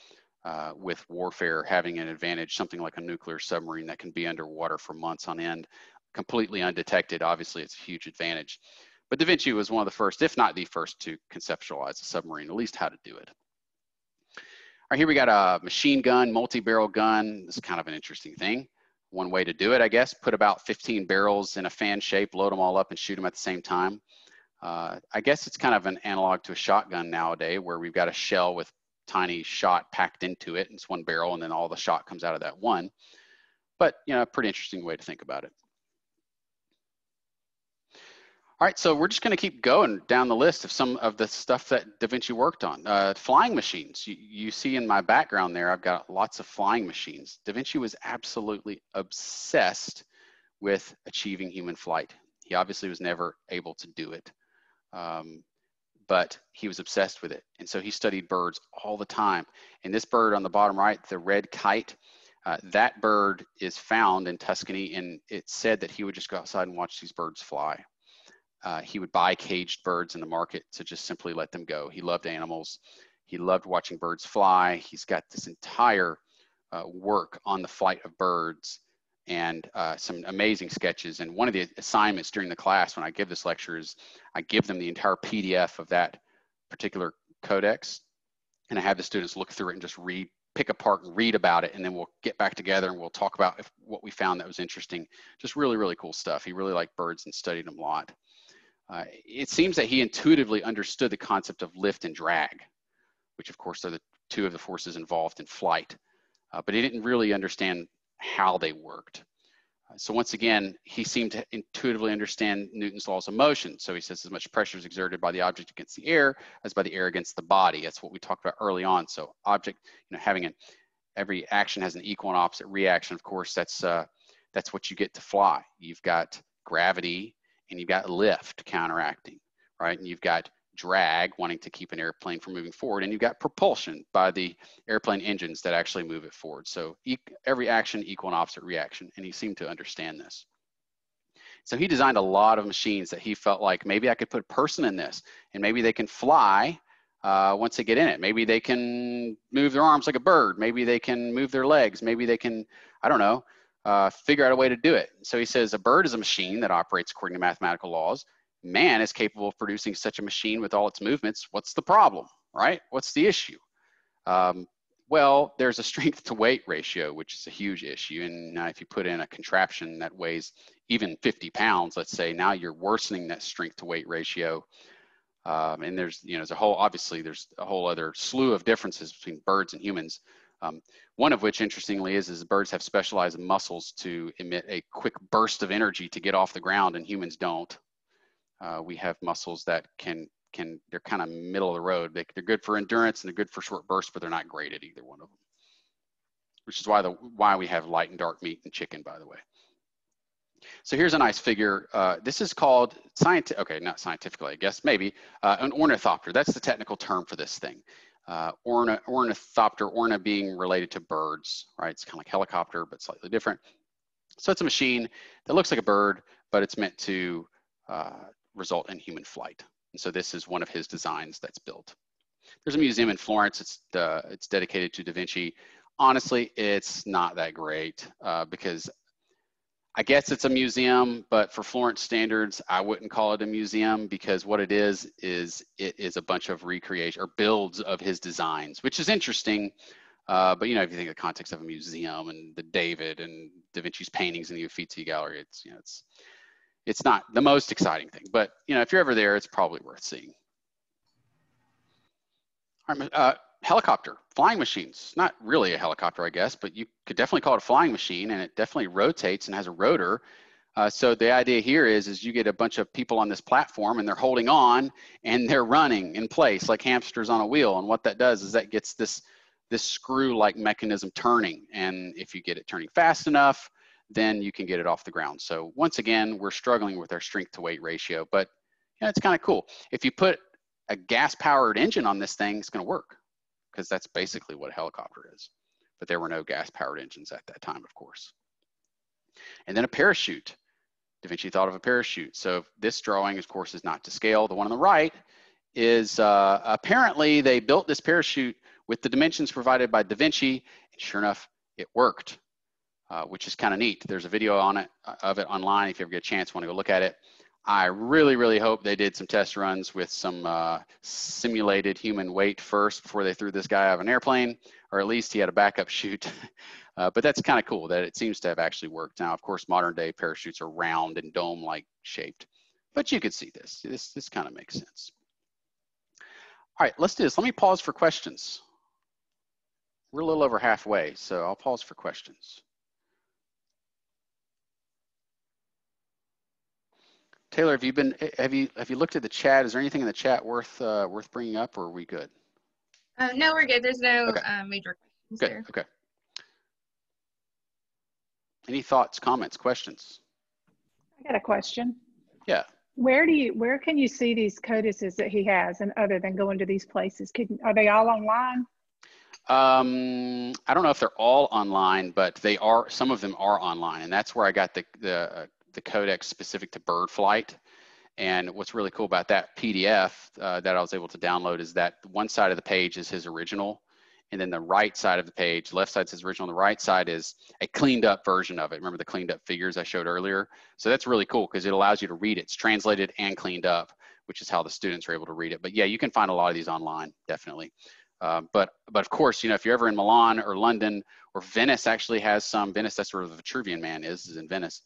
uh, with warfare having an advantage, something like a nuclear submarine that can be underwater for months on end, completely undetected. Obviously, it's a huge advantage. But Da Vinci was one of the first, if not the first, to conceptualize a submarine, at least how to do it. All right, here we got a machine gun, multi-barrel gun. This is kind of an interesting thing. One way to do it, I guess, put about 15 barrels in a fan shape, load them all up and shoot them at the same time. Uh, I guess it's kind of an analog to a shotgun nowadays where we've got a shell with tiny shot packed into it. It's one barrel and then all the shot comes out of that one. But, you know, a pretty interesting way to think about it. All right, so we're just going to keep going down the list of some of the stuff that Da Vinci worked on. Uh, flying machines. You, you, see in my background there, I've got lots of flying machines. Da Vinci was absolutely obsessed with achieving human flight. He obviously was never able to do it, um, but he was obsessed with it. And so he studied birds all the time. And this bird on the bottom right, the red kite, uh, that bird is found in Tuscany, and it said that he would just go outside and watch these birds fly. Uh, he would buy caged birds in the market to just simply let them go. He loved animals. He loved watching birds fly. He's got this entire uh, work on the flight of birds and uh, some amazing sketches. And one of the assignments during the class when I give this lecture is I give them the entire PDF of that particular codex. And I have the students look through it and just read, pick apart and read about it. And then we'll get back together and we'll talk about if, what we found that was interesting. Just really, really cool stuff. He really liked birds and studied them a lot. Uh, it seems that he intuitively understood the concept of lift and drag, which of course are the two of the forces involved in flight, uh, but he didn't really understand how they worked. Uh, so once again, he seemed to intuitively understand Newton's laws of motion. So he says as much pressure is exerted by the object against the air as by the air against the body. That's what we talked about early on. So object, you know, having an every action has an equal and opposite reaction. Of course, that's uh, that's what you get to fly. You've got gravity and you've got lift counteracting, right? And you've got drag wanting to keep an airplane from moving forward, and you've got propulsion by the airplane engines that actually move it forward. So e every action equal and opposite reaction, and he seemed to understand this. So he designed a lot of machines that he felt like maybe I could put a person in this, and maybe they can fly uh, once they get in it. Maybe they can move their arms like a bird. Maybe they can move their legs. Maybe they can, I don't know, uh, figure out a way to do it. So he says a bird is a machine that operates according to mathematical laws. Man is capable of producing such a machine with all its movements. What's the problem, right? What's the issue? Um, well, there's a strength to weight ratio, which is a huge issue. And if you put in a contraption that weighs even 50 pounds, let's say, now you're worsening that strength to weight ratio. Um, and there's, you know, there's a whole, obviously, there's a whole other slew of differences between birds and humans. Um, one of which, interestingly, is, is birds have specialized muscles to emit a quick burst of energy to get off the ground, and humans don't. Uh, we have muscles that can can they're kind of middle of the road. They, they're good for endurance and they're good for short bursts, but they're not great at either one of them. Which is why the why we have light and dark meat and chicken, by the way. So here's a nice figure. Uh, this is called scientific. Okay, not scientifically, I guess maybe uh, an ornithopter. That's the technical term for this thing uh, orna, ornithopter, orna being related to birds, right? It's kind of like helicopter, but slightly different. So it's a machine that looks like a bird, but it's meant to uh, result in human flight. And so this is one of his designs that's built. There's a museum in Florence. It's, uh, it's dedicated to Da Vinci. Honestly, it's not that great uh, because I guess it's a museum, but for Florence standards, I wouldn't call it a museum because what it is is it is a bunch of recreation or builds of his designs, which is interesting. Uh, but you know, if you think of the context of a museum and the David and Da Vinci's paintings in the Uffizi Gallery, it's you know, it's it's not the most exciting thing. But you know, if you're ever there, it's probably worth seeing. All right, uh, helicopter, flying machines. Not really a helicopter, I guess, but you could definitely call it a flying machine, and it definitely rotates and has a rotor. Uh, so the idea here is, is you get a bunch of people on this platform, and they're holding on, and they're running in place like hamsters on a wheel. And what that does is that gets this this screw-like mechanism turning. And if you get it turning fast enough, then you can get it off the ground. So once again, we're struggling with our strength to weight ratio, but yeah, it's kind of cool. If you put a gas powered engine on this thing, it's going to work because that's basically what a helicopter is. But there were no gas powered engines at that time, of course. And then a parachute. Da Vinci thought of a parachute. So this drawing, of course, is not to scale. The one on the right is uh, apparently they built this parachute with the dimensions provided by Da Vinci, and sure enough, it worked, uh, which is kind of neat. There's a video on it uh, of it online if you ever get a chance, want to go look at it. I really, really hope they did some test runs with some uh, simulated human weight first before they threw this guy out of an airplane, or at least he had a backup *laughs* chute. Uh, but that's kind of cool that it seems to have actually worked. Now, of course, modern day parachutes are round and dome-like shaped, but you could see this. This, this kind of makes sense. All right, let's do this. Let me pause for questions. We're a little over halfway, so I'll pause for questions. Taylor, have you been have you have you looked at the chat? Is there anything in the chat worth uh, worth bringing up, or are we good? Uh, no, we're good. There's no Okay. uh, major questions Good. there. Okay. Any thoughts, comments, questions? I got a question. Yeah. Where do you, where can you see these codices that he has and other than going to these places? Can, are they all online? Um, I don't know if they're all online, but they are. Some of them are online, and that's where I got the the uh, the codex specific to bird flight. And what's really cool about that PDF uh, that I was able to download is that one side of the page is his original, and then the right side of the page, left side's his original, the right side is a cleaned up version of it. Remember the cleaned up figures I showed earlier? So that's really cool because it allows you to read it. It's translated and cleaned up, which is how the students are able to read it. But yeah, you can find a lot of these online, definitely. Um, but but of course, you know, if you're ever in Milan or London or Venice, actually has some. Venice, that's where the Vitruvian Man is, is in Venice.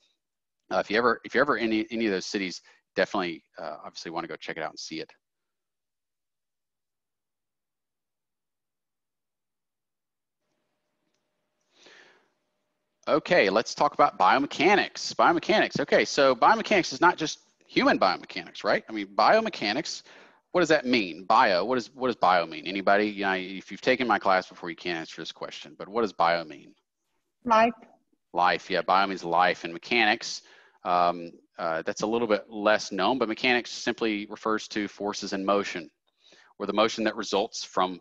Uh, if you ever if you're ever in any, any of those cities, definitely uh, obviously want to go check it out and see it. Okay, let's talk about biomechanics. Biomechanics. Okay, so biomechanics is not just human biomechanics, right? I mean, biomechanics. What does that mean? Bio. What does what does bio mean? Anybody? You know, if you've taken my class before, you can't answer this question. But what does bio mean? Life? Life. Yeah, bio means life, and mechanics. Um, uh, that's a little bit less known, but mechanics simply refers to forces in motion, or the motion that results from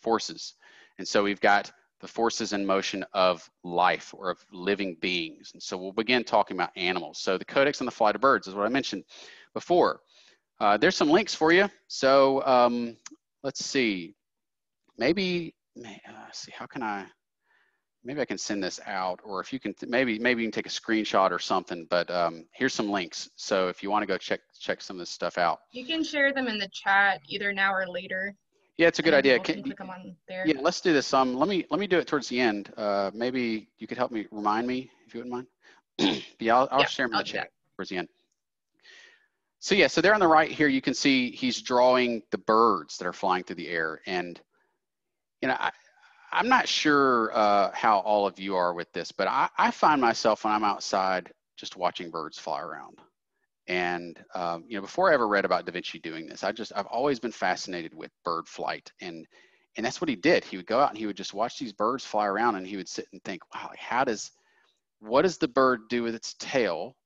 forces. And so we've got the forces in motion of life or of living beings. And so we'll begin talking about animals. So the Codex on the Flight of Birds is what I mentioned before. Uh, there's some links for you. So um, let's see. Maybe, may, uh, see, how can I, maybe I can send this out or if you can, maybe, maybe you can take a screenshot or something, but um, here's some links. So if you want to go check, check some of this stuff out. You can share them in the chat either now or later. Yeah, it's a good idea. Can- click them on there. Yeah, let's do this. Um, let me let me do it towards the end. Uh, maybe you could help me remind me if you wouldn't mind. *clears throat* yeah, I'll, I'll Yeah, share them in I'll the chat towards the end. So yeah, so there on the right here, you can see he's drawing the birds that are flying through the air, and you know, I, I'm not sure uh, how all of you are with this, but I, I find myself when I'm outside just watching birds fly around. And um, you know, before I ever read about Da Vinci doing this, I just I've always been fascinated with bird flight, and and that's what he did. He would go out and he would just watch these birds fly around, and he would sit and think, wow, how does what does the bird do with its tail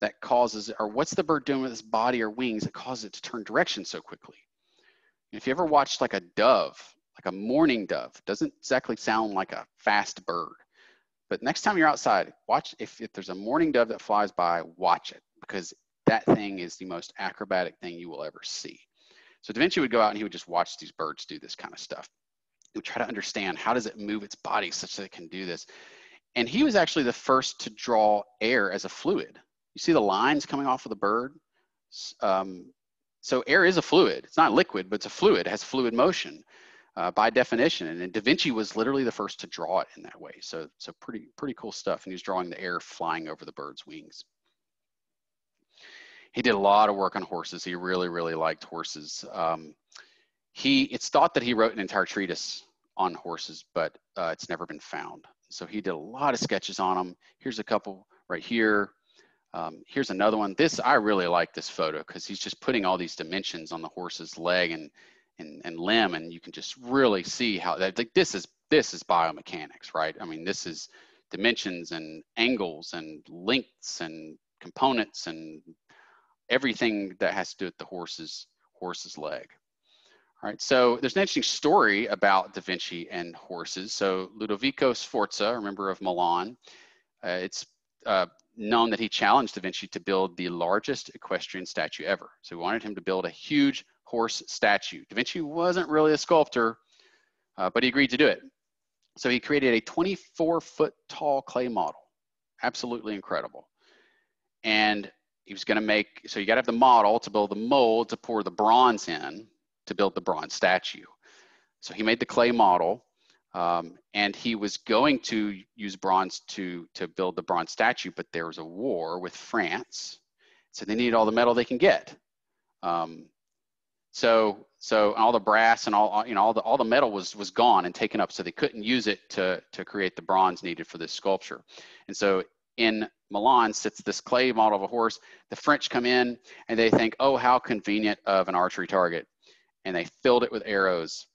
that causes, or what's the bird doing with its body or wings that causes it to turn direction so quickly? If you ever watched like a dove, like a mourning dove, doesn't exactly sound like a fast bird. But next time you're outside, watch if, if there's a mourning dove that flies by, watch it because that thing is the most acrobatic thing you will ever see. So Da Vinci would go out and he would just watch these birds do this kind of stuff. He would try to understand how does it move its body such that it can do this. And he was actually the first to draw air as a fluid. You see the lines coming off of the bird? Um, so air is a fluid. It's not liquid, but it's a fluid. It has fluid motion uh, by definition. And, Da Vinci was literally the first to draw it in that way. So, so pretty, pretty cool stuff. And he was drawing the air flying over the bird's wings. He did a lot of work on horses. He really, really liked horses. Um, he, it's thought that he wrote an entire treatise on horses, but uh, it's never been found. So he did a lot of sketches on them. Here's a couple right here. Um, here's another one. This, I really like this photo because he's just putting all these dimensions on the horse's leg and, and, and limb, and you can just really see how that, like, this is, this is biomechanics, right? I mean, this is dimensions and angles and lengths and components and everything that has to do with the horse's horse's leg. All right, so there's an interesting story about Da Vinci and horses. So Ludovico Sforza, a member of Milan, uh, it's uh, known that he challenged Da Vinci to build the largest equestrian statue ever. So he wanted him to build a huge horse statue. Da Vinci wasn't really a sculptor, uh, but he agreed to do it. So he created a 24 foot tall clay model. Absolutely incredible. And he was going to make, so you got to have the model to build the mold to pour the bronze in to build the bronze statue. So he made the clay model um, and he was going to use bronze to, to build the bronze statue, but there was a war with France. So they needed all the metal they can get. Um, so, so all the brass and all, you know, all the, all the metal was, was gone and taken up. So they couldn't use it to, to create the bronze needed for this sculpture. And so in Milan sits this clay model of a horse. The French come in and they think, oh, how convenient of an archery target. And they filled it with arrows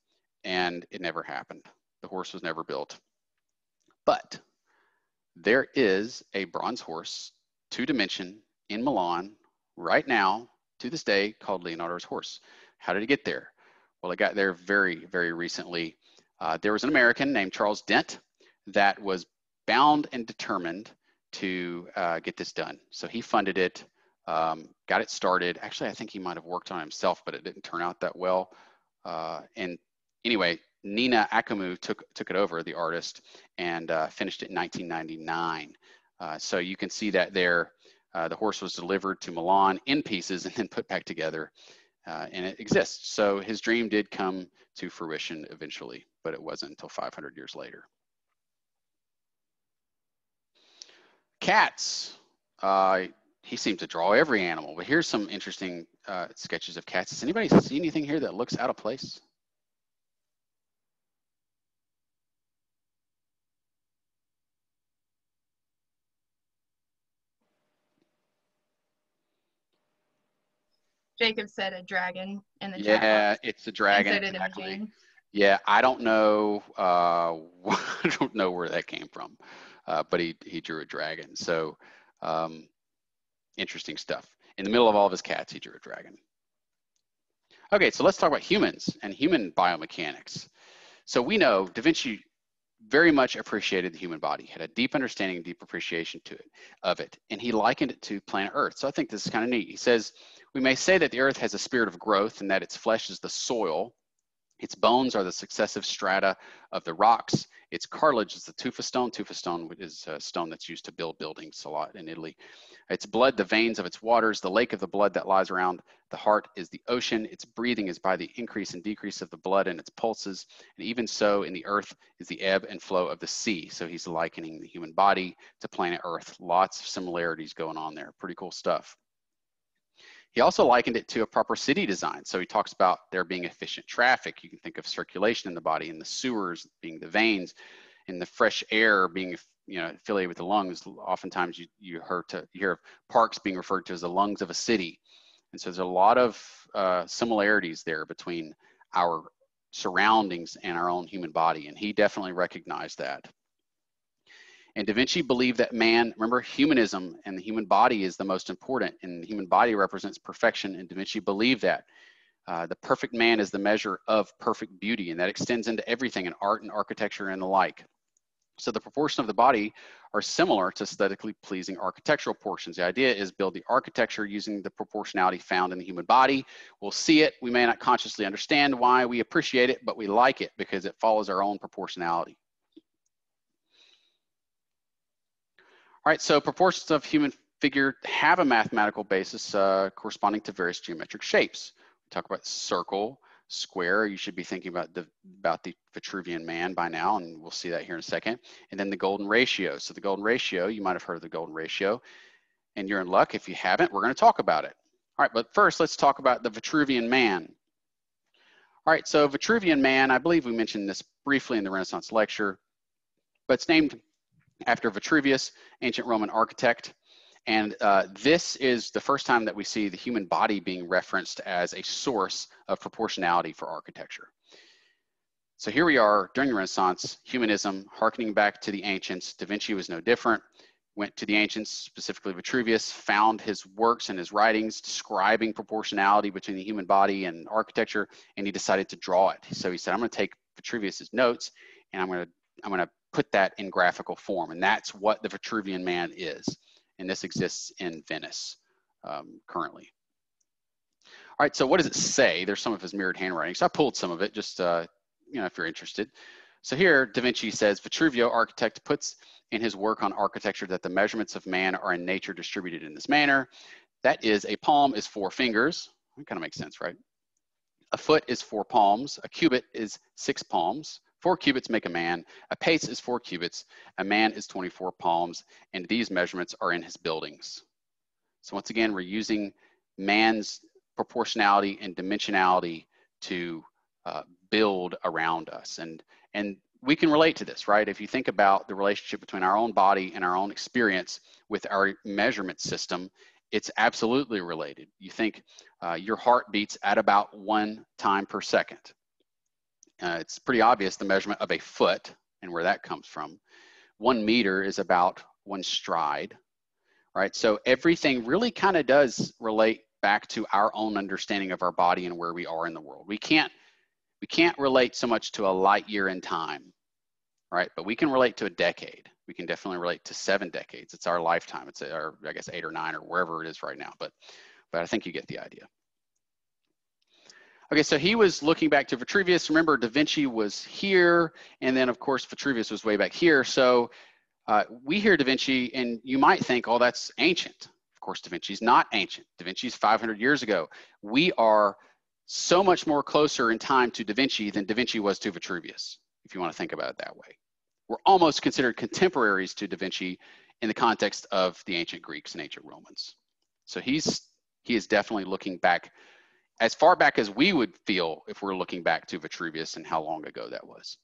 and it never happened. The horse was never built. But there is a bronze horse, two dimension in Milan right now to this day called Leonardo's horse. How did it get there? Well, it got there very, very recently. Uh, there was an American named Charles Dent that was bound and determined to uh, get this done. So he funded it, um, got it started. Actually, I think he might have worked on himself, but it didn't turn out that well. Uh, and anyway, Nina Akamu took, took it over, the artist, and uh, finished it in 1999. Uh, so you can see that there, uh, the horse was delivered to Milan in pieces and then put back together, uh, and it exists. So his dream did come to fruition eventually, but it wasn't until 500 years later. Cats. Uh, he seems to draw every animal, but here's some interesting uh, sketches of cats. Does anybody see anything here that looks out of place? Jacob said a dragon in the chat. Yeah, box. it's a dragon. so exactly. Yeah, I don't know. Uh, *laughs* I don't know where that came from, uh, but he he drew a dragon. So um, interesting stuff. In the middle of all of his cats, he drew a dragon. Okay, so let's talk about humans and human biomechanics. So we know Da Vinci very much appreciated the human body, had a deep understanding, deep appreciation to it of it, and he likened it to planet Earth. So I think this is kind of neat. He says we may say that the Earth has a spirit of growth and that its flesh is the soil its bones are the successive strata of the rocks. Its cartilage is the tufa stone. Tufa stone is a stone that's used to build buildings a lot in Italy. Its blood, the veins of its waters, the lake of the blood that lies around the heart is the ocean. Its breathing is by the increase and decrease of the blood in its pulses. And even so, in the earth is the ebb and flow of the sea. So he's likening the human body to planet Earth. Lots of similarities going on there. Pretty cool stuff. He also likened it to a proper city design. So he talks about there being efficient traffic. You can think of circulation in the body and the sewers being the veins and the fresh air being you know affiliated with the lungs. Oftentimes you, you, heard to, you hear of parks being referred to as the lungs of a city. And so there's a lot of uh, similarities there between our surroundings and our own human body. And he definitely recognized that. And Da Vinci believed that man, remember, humanism and the human body is the most important, and the human body represents perfection. And Da Vinci believed that. Uh, the perfect man is the measure of perfect beauty, and that extends into everything in art and architecture and the like. So the proportion of the body are similar to aesthetically pleasing architectural portions. The idea is build the architecture using the proportionality found in the human body. We'll see it. We may not consciously understand why we appreciate it, but we like it because it follows our own proportionality. All right, so proportions of human figure have a mathematical basis uh, corresponding to various geometric shapes. We talk about circle, square. You should be thinking about the about the Vitruvian man by now, and we'll see that here in a second. And then the golden ratio. So the golden ratio, you might have heard of the golden ratio, and you're in luck if you haven't. We're going to talk about it. All right, but first let's talk about the Vitruvian man. All right, so Vitruvian man, I believe we mentioned this briefly in the Renaissance lecture, but it's named after Vitruvius, ancient Roman architect. And uh, this is the first time that we see the human body being referenced as a source of proportionality for architecture. So here we are during the Renaissance, humanism, harkening back to the ancients. Da Vinci was no different. went to the ancients, specifically Vitruvius, found his works and his writings describing proportionality between the human body and architecture, and he decided to draw it. So he said, I'm going to take Vitruvius's notes and I'm going to I'm going to put that in graphical form, and that's what the Vitruvian man is. And this exists in Venice um, currently. All right, so what does it say? There's some of his mirrored handwriting. So I pulled some of it, just uh, you know, if you're interested. So here, Da Vinci says, Vitruvio, architect, puts in his work on architecture that the measurements of man are in nature distributed in this manner. That is, a palm is four fingers. That kind of makes sense, right? A foot is four palms. A cubit is six palms. Four cubits make a man. A pace is four cubits. A man is 24 palms. And these measurements are in his buildings. So once again, we're using man's proportionality and dimensionality to uh, build around us. And, and we can relate to this, right? If you think about the relationship between our own body and our own experience with our measurement system, it's absolutely related. You think uh, your heart beats at about one time per second. Uh, it's pretty obvious the measurement of a foot and where that comes from. One meter is about one stride, right? So everything really kind of does relate back to our own understanding of our body and where we are in the world. We can't we can't relate so much to a light year in time, right? But we can relate to a decade. We can definitely relate to seven decades. It's our lifetime. It's our I guess eight or nine or wherever it is right now. But but I think you get the idea. Okay, so he was looking back to Vitruvius. Remember, Da Vinci was here, and then of course Vitruvius was way back here. So uh, we hear Da Vinci, and you might think, oh, that's ancient. Of course, Da Vinci's not ancient. Da Vinci's 500 years ago. We are so much more closer in time to Da Vinci than Da Vinci was to Vitruvius, if you want to think about it that way. We're almost considered contemporaries to Da Vinci in the context of the ancient Greeks and ancient Romans. So he's he is definitely looking back as far back as we would feel if we're looking back to Vitruvius and how long ago that was.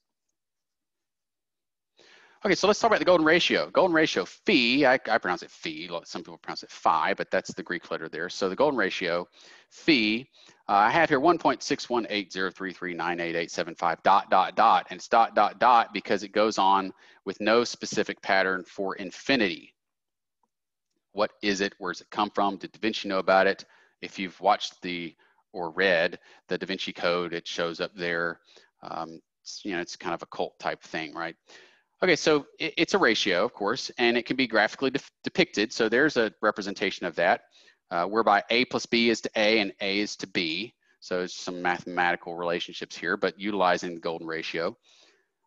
Okay, so let's talk about the golden ratio. Golden ratio, phi, I, I pronounce it phi, some people pronounce it phi, but that's the Greek letter there. So the golden ratio, phi, uh, I have here 1.61803398875 dot, dot, dot, and it's dot, dot, dot because it goes on with no specific pattern for infinity. What is it? Where does it come from? Did Da Vinci know about it? If you've watched the or read the Da Vinci Code, it shows up there. Um, you know, it's kind of a cult type thing, right? Okay, so it, it's a ratio, of course, and it can be graphically de depicted. So there's a representation of that, uh, whereby A plus B is to A and A is to B. So there's some mathematical relationships here, but utilizing the golden ratio.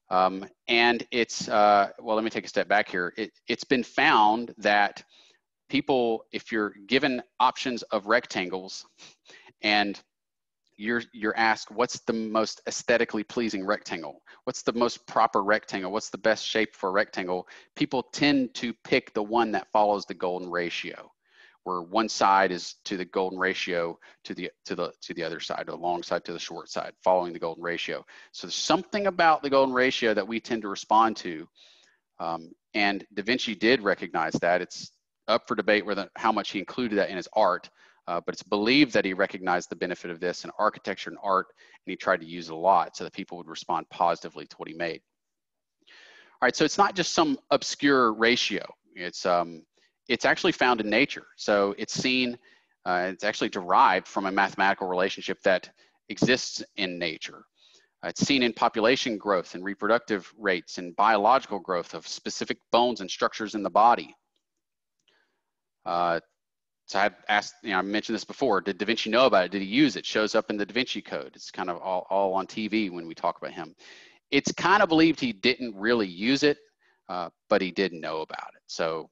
Um, and it's, uh, well, let me take a step back here. It, it's been found that people, if you're given options of rectangles and you're you're asked what's the most aesthetically pleasing rectangle? What's the most proper rectangle? What's the best shape for a rectangle? People tend to pick the one that follows the golden ratio where one side is to the golden ratio to the to the to the other side the long side to the short side following the golden ratio. So there's something about the golden ratio that we tend to respond to um, and da vinci did recognize that. It's up for debate whether how much he included that in his art uh, but it's believed that he recognized the benefit of this in architecture and art, and he tried to use it a lot so that people would respond positively to what he made. All right, so it's not just some obscure ratio. It's, um, it's actually found in nature. So it's seen, uh, it's actually derived from a mathematical relationship that exists in nature. Uh, it's seen in population growth and reproductive rates and biological growth of specific bones and structures in the body. Uh, so I asked, you know, I mentioned this before. Did Da Vinci know about it? Did he use it? Shows up in the Da Vinci Code. It's kind of all, all on TV when we talk about him. It's kind of believed he didn't really use it, uh, but he did know about it. So,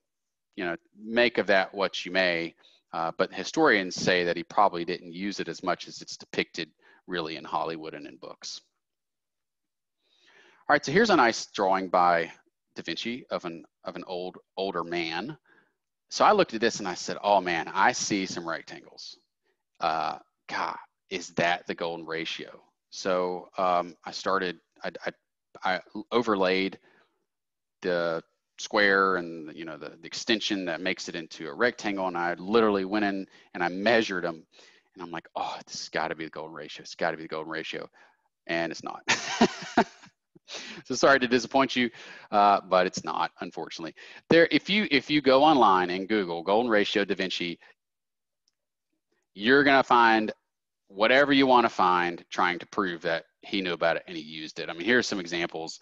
you know, make of that what you may. Uh, but historians say that he probably didn't use it as much as it's depicted really in Hollywood and in books. All right, so here's a nice drawing by Da Vinci of an of an old older man so I looked at this and I said, oh man, I see some rectangles. Uh, God, is that the golden ratio? So um, I started, I, I, I, overlaid the square and you know the, the extension that makes it into a rectangle and I literally went in and I measured them and I'm like, oh, this has got to be the golden ratio. It's got to be the golden ratio. And it's not. *laughs* *laughs* so sorry to disappoint you, uh, but it's not, unfortunately. There, if you if you go online and Google golden ratio Da Vinci, you're gonna find whatever you want to find trying to prove that he knew about it and he used it. I mean, here's some examples.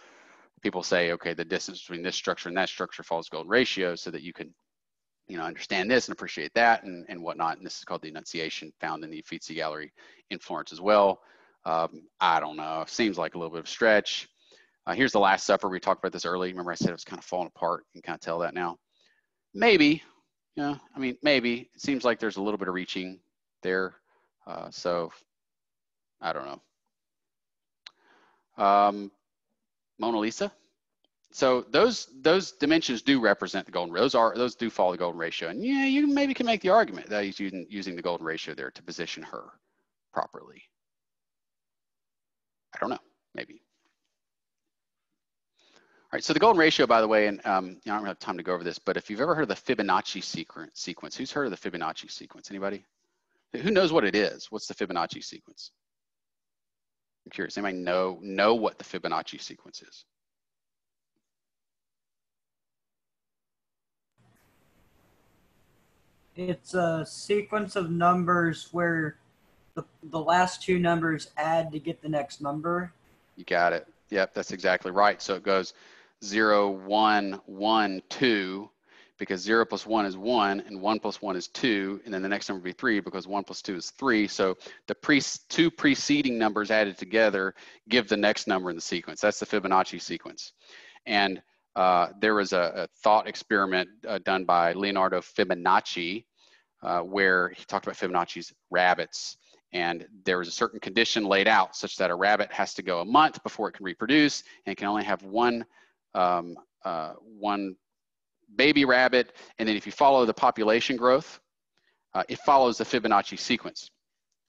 People say, okay, the distance between this structure and that structure follows golden ratio so that you can, you know, understand this and appreciate that and, and whatnot. And this is called the Annunciation found in the Uffizi Gallery in Florence as well. Um, I don't know, seems like a little bit of stretch. Uh, here's the Last Supper. We talked about this early. Remember I said it was kind of falling apart. You can kind of tell that now. Maybe, yeah, I mean, maybe. It seems like there's a little bit of reaching there. Uh, so I don't know. Um, Mona Lisa. So those those dimensions do represent the golden. Those are those do follow the golden ratio, and yeah, you maybe can make the argument that he's using using the golden ratio there to position her properly. I don't know, maybe. Right, so the golden ratio, by the way, and um, you know, I don't have time to go over this, but if you've ever heard of the Fibonacci sequence, who's heard of the Fibonacci sequence? Anybody? Who knows what it is? What's the Fibonacci sequence? I'm curious. Anybody know know what the Fibonacci sequence is? It's a sequence of numbers where the, the last two numbers add to get the next number. You got it. Yep, that's exactly right. So it goes zero, one, one, two, because zero plus one is one and one plus one is two. And then the next number would be three because one plus two is three. So the pre two preceding numbers added together give the next number in the sequence. That's the Fibonacci sequence. And uh, there was a, a thought experiment uh, done by Leonardo Fibonacci uh, where he talked about Fibonacci's rabbits. And there was a certain condition laid out such that a rabbit has to go a month before it can reproduce and can only have one, um, uh, one baby rabbit, and then if you follow the population growth, uh, it follows the Fibonacci sequence.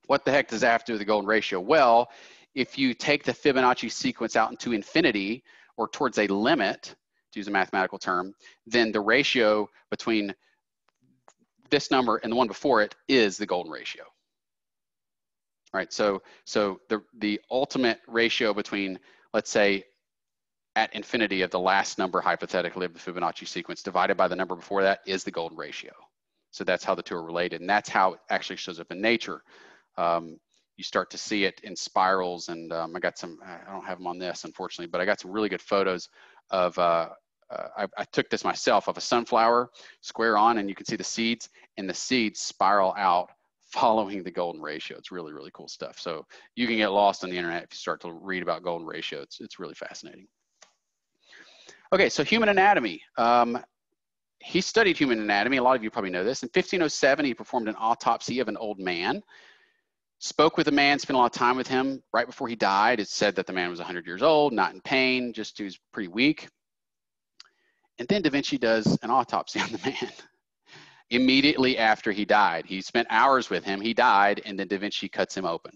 What the heck does that have to do with the golden ratio? Well, if you take the Fibonacci sequence out into infinity or towards a limit, to use a mathematical term, then the ratio between this number and the one before it is the golden ratio. All right, so, so the, the ultimate ratio between, let's say, at infinity of the last number hypothetically of the Fibonacci sequence divided by the number before that is the golden ratio. So that's how the two are related. And that's how it actually shows up in nature. Um, you start to see it in spirals. And um, I got some, I don't have them on this, unfortunately, but I got some really good photos of, uh, uh, I, I, took this myself of a sunflower square on and you can see the seeds and the seeds spiral out following the golden ratio. It's really, really cool stuff. So you can get lost on the internet if you start to read about golden ratio. It's, it's really fascinating. Okay, so human anatomy. Um, he studied human anatomy. A lot of you probably know this. In 1507, he performed an autopsy of an old man. Spoke with the man, spent a lot of time with him. Right before he died, it said that the man was 100 years old, not in pain, just he was pretty weak. And then Da Vinci does an autopsy *laughs* on the man immediately after he died. He spent hours with him. He died, and then Da Vinci cuts him open.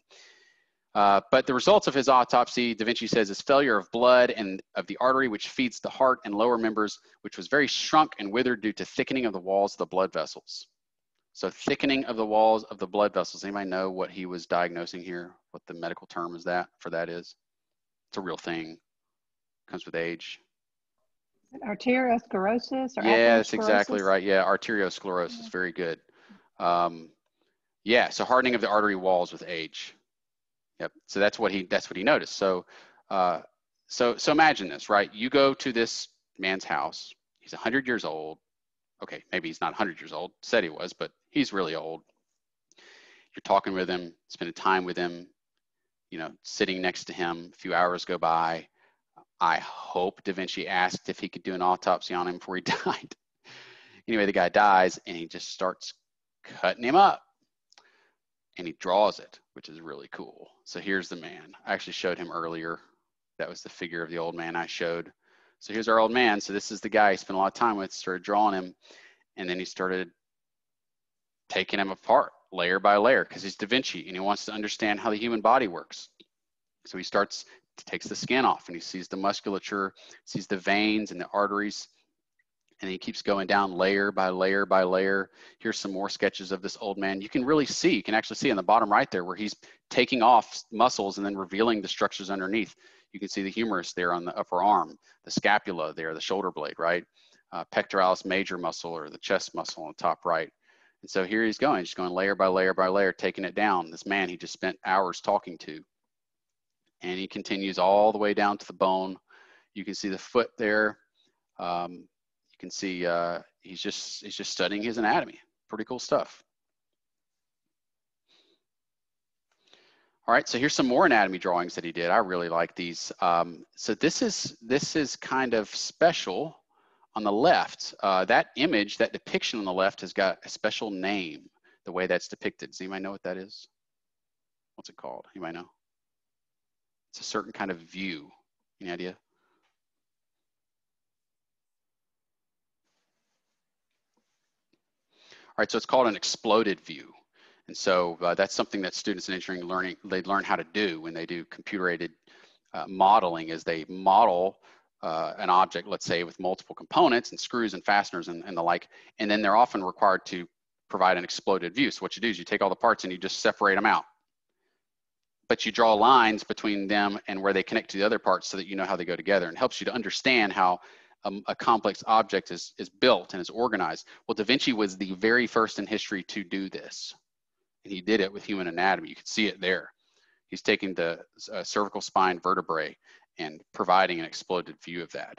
Uh, but the results of his autopsy, Da Vinci says, is failure of blood and of the artery which feeds the heart and lower members, which was very shrunk and withered due to thickening of the walls of the blood vessels. So thickening of the walls of the blood vessels. Anybody know what he was diagnosing here? What the medical term is that for that is? It's a real thing. Comes with age. Arteriosclerosis or yeah, that's exactly right. Yeah, arteriosclerosis. Very good. Um, yeah, so hardening of the artery walls with age. Yep. So that's what he that's what he noticed. So uh, so so imagine this, right? You go to this man's house. He's 100 years old. Okay, maybe he's not 100 years old. Said he was, but he's really old. You're talking with him, spending time with him. You know, sitting next to him. A few hours go by. I hope Da Vinci asked if he could do an autopsy on him before he *laughs* died. anyway, the guy dies, and he just starts cutting him up and he draws it, which is really cool. So here's the man. I actually showed him earlier. That was the figure of the old man I showed. So here's our old man. So this is the guy he spent a lot of time with, started drawing him, and then he started taking him apart layer by layer because he's Da Vinci and he wants to understand how the human body works. So he starts, takes the skin off and he sees the musculature, sees the veins and the arteries, And he keeps going down layer by layer by layer. Here's some more sketches of this old man. You can really see, you can actually see in the bottom right there where he's taking off muscles and then revealing the structures underneath. You can see the humerus there on the upper arm, the scapula there, the shoulder blade, right? Uh, pectoralis major muscle or the chest muscle on the top right. And so here he's going, just going layer by layer by layer, taking it down. This man he just spent hours talking to. And he continues all the way down to the bone. You can see the foot there. Um, can see uh, he's just he's just studying his anatomy. Pretty cool stuff. All right, so here's some more anatomy drawings that he did. I really like these. Um, so this is this is kind of special on the left. Uh, that image, that depiction on the left has got a special name, the way that's depicted. Does anybody know what that is? What's it called? You might know. It's a certain kind of view. Any idea? So it's called an exploded view. And so uh, that's something that students in engineering learning, they learn how to do when they do computer-aided uh, modeling is they model uh, an object, let's say with multiple components and screws and fasteners and, and the like, and then they're often required to provide an exploded view. So what you do is you take all the parts and you just separate them out. But you draw lines between them and where they connect to the other parts so that you know how they go together and helps you to understand how um, a complex object is, is built and is organized. Well, Da Vinci was the very first in history to do this. And he did it with human anatomy. You can see it there. He's taking the uh, cervical spine vertebrae and providing an exploded view of that.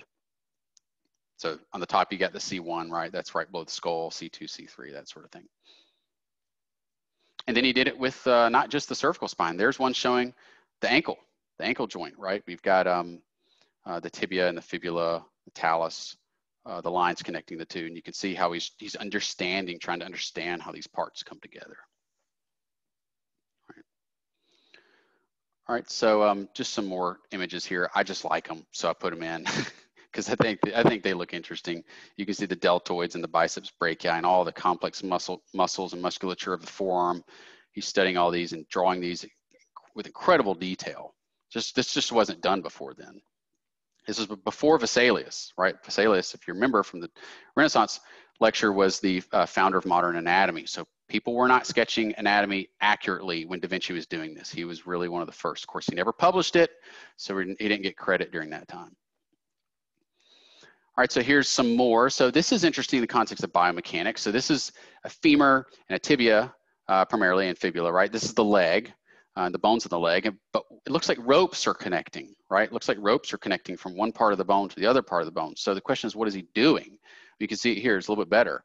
So on the top, you got the C1, right? That's right below the skull, C2, C3, that sort of thing. And then he did it with uh, not just the cervical spine. There's one showing the ankle, the ankle joint, right? We've got um, uh, the tibia and the fibula, the talus, uh, the lines connecting the two. And you can see how he's, he's understanding, trying to understand how these parts come together. All right, so um, just some more images here. I just like them, so I put them in *laughs* because I think I think they look interesting. You can see the deltoids and the biceps brachii and all the complex muscle muscles and musculature of the forearm. He's studying all these and drawing these with incredible detail. Just this just wasn't done before then. This was before Vesalius, right? Vesalius, if you remember from the Renaissance lecture, was the uh, founder of modern anatomy. So people were not sketching anatomy accurately when Da Vinci was doing this. He was really one of the first. Of course, he never published it, so he didn't get credit during that time. All right, so here's some more. So this is interesting in the context of biomechanics. So this is a femur and a tibia, uh, primarily, and fibula, right? This is the leg, uh, the bones of the leg, but it looks like ropes are connecting, right? It looks like ropes are connecting from one part of the bone to the other part of the bone. So the question is, what is he doing? You can see it here, it's a little bit better.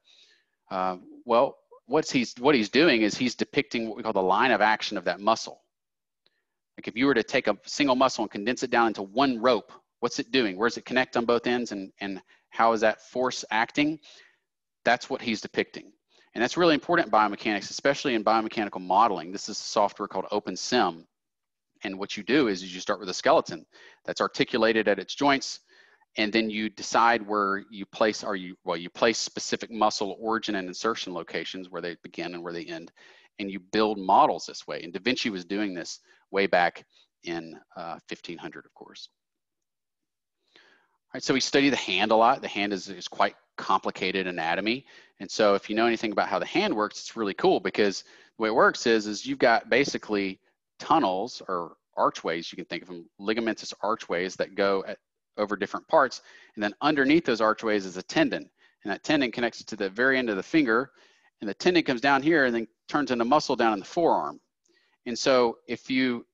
Uh, well, what's he's what he's doing is he's depicting what we call the line of action of that muscle. Like if you were to take a single muscle and condense it down into one rope, what's it doing? Where does it connect on both ends and, and how is that force acting? That's what he's depicting. And that's really important in biomechanics, especially in biomechanical modeling. This is software called OpenSim. And what you do is you start with a skeleton that's articulated at its joints and then you decide where you place are you well you place specific muscle origin and insertion locations where they begin and where they end and you build models this way and da vinci was doing this way back in uh, 1500 of course all right so we study the hand a lot the hand is, is quite complicated anatomy and so if you know anything about how the hand works it's really cool because the way it works is is you've got basically tunnels or archways you can think of them ligamentous archways that go at over different parts. And then underneath those archways is a tendon. And that tendon connects to the very end of the finger. And the tendon comes down here and then turns into muscle down in the forearm. And so if you,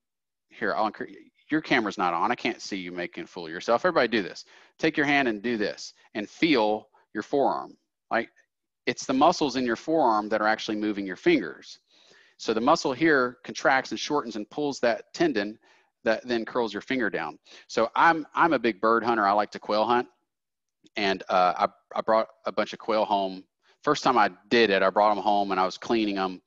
here, I'll encourage your camera's not on. I can't see you making a fool of yourself. Everybody do this. Take your hand and do this and feel your forearm. Like it's the muscles in your forearm that are actually moving your fingers. So the muscle here contracts and shortens and pulls that tendon that then curls your finger down. So I'm I'm a big bird hunter. I like to quail hunt, and uh, I I brought a bunch of quail home. First time I did it, I brought them home and I was cleaning them.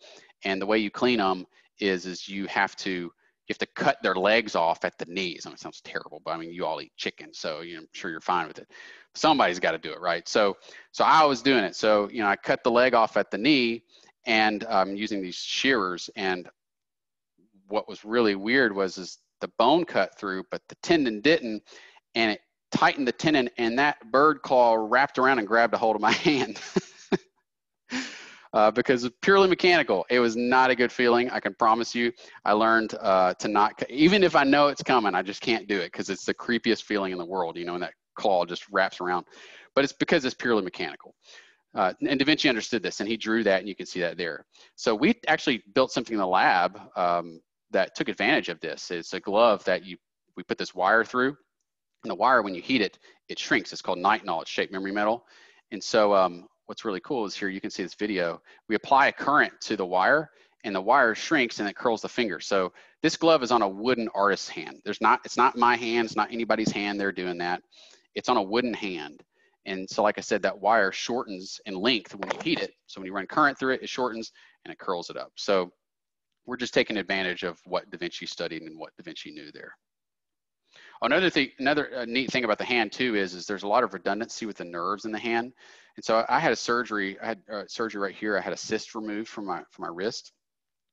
And the way you clean them is is you have to you have to cut their legs off at the knees. I mean, it sounds terrible, but I mean, you all eat chicken, so you know, I'm sure you're fine with it. Somebody's got to do it, right? So, so I was doing it. So, you know, I cut the leg off at the knee, and I'm um, using these shearers. And what was really weird was is the bone cut through, but the tendon didn't, and it tightened the tendon and that bird claw wrapped around and grabbed a hold of my *laughs* hand. uh, because it's purely mechanical. It was not a good feeling. I can promise you. I learned uh, to not, even if I know it's coming, I just can't do it because it's the creepiest feeling in the world, you know, and that claw just wraps around. But it's because it's purely mechanical. Uh, and Da Vinci understood this and he drew that and you can see that there. So we actually built something in the lab um, that took advantage of this. It's a glove that you, we put this wire through and the wire, when you heat it, it shrinks. It's called nitinol, it's shaped memory metal. And so um, what's really cool is here you can see this video. We apply a current to the wire and the wire shrinks and it curls the finger. So this glove is on a wooden artist's hand. There's not, it's not my hand, it's not anybody's hand they're doing that. It's on a wooden hand. And so like I said, that wire shortens in length when you heat it. So when you run current through it, it shortens and it curls it up. So we're just taking advantage of what Da Vinci studied and what Da Vinci knew there. Another thing, another uh, neat thing about the hand too is, is there's a lot of redundancy with the nerves in the hand. And so I had a surgery, I had uh, surgery right here. I had a cyst removed from my, from my wrist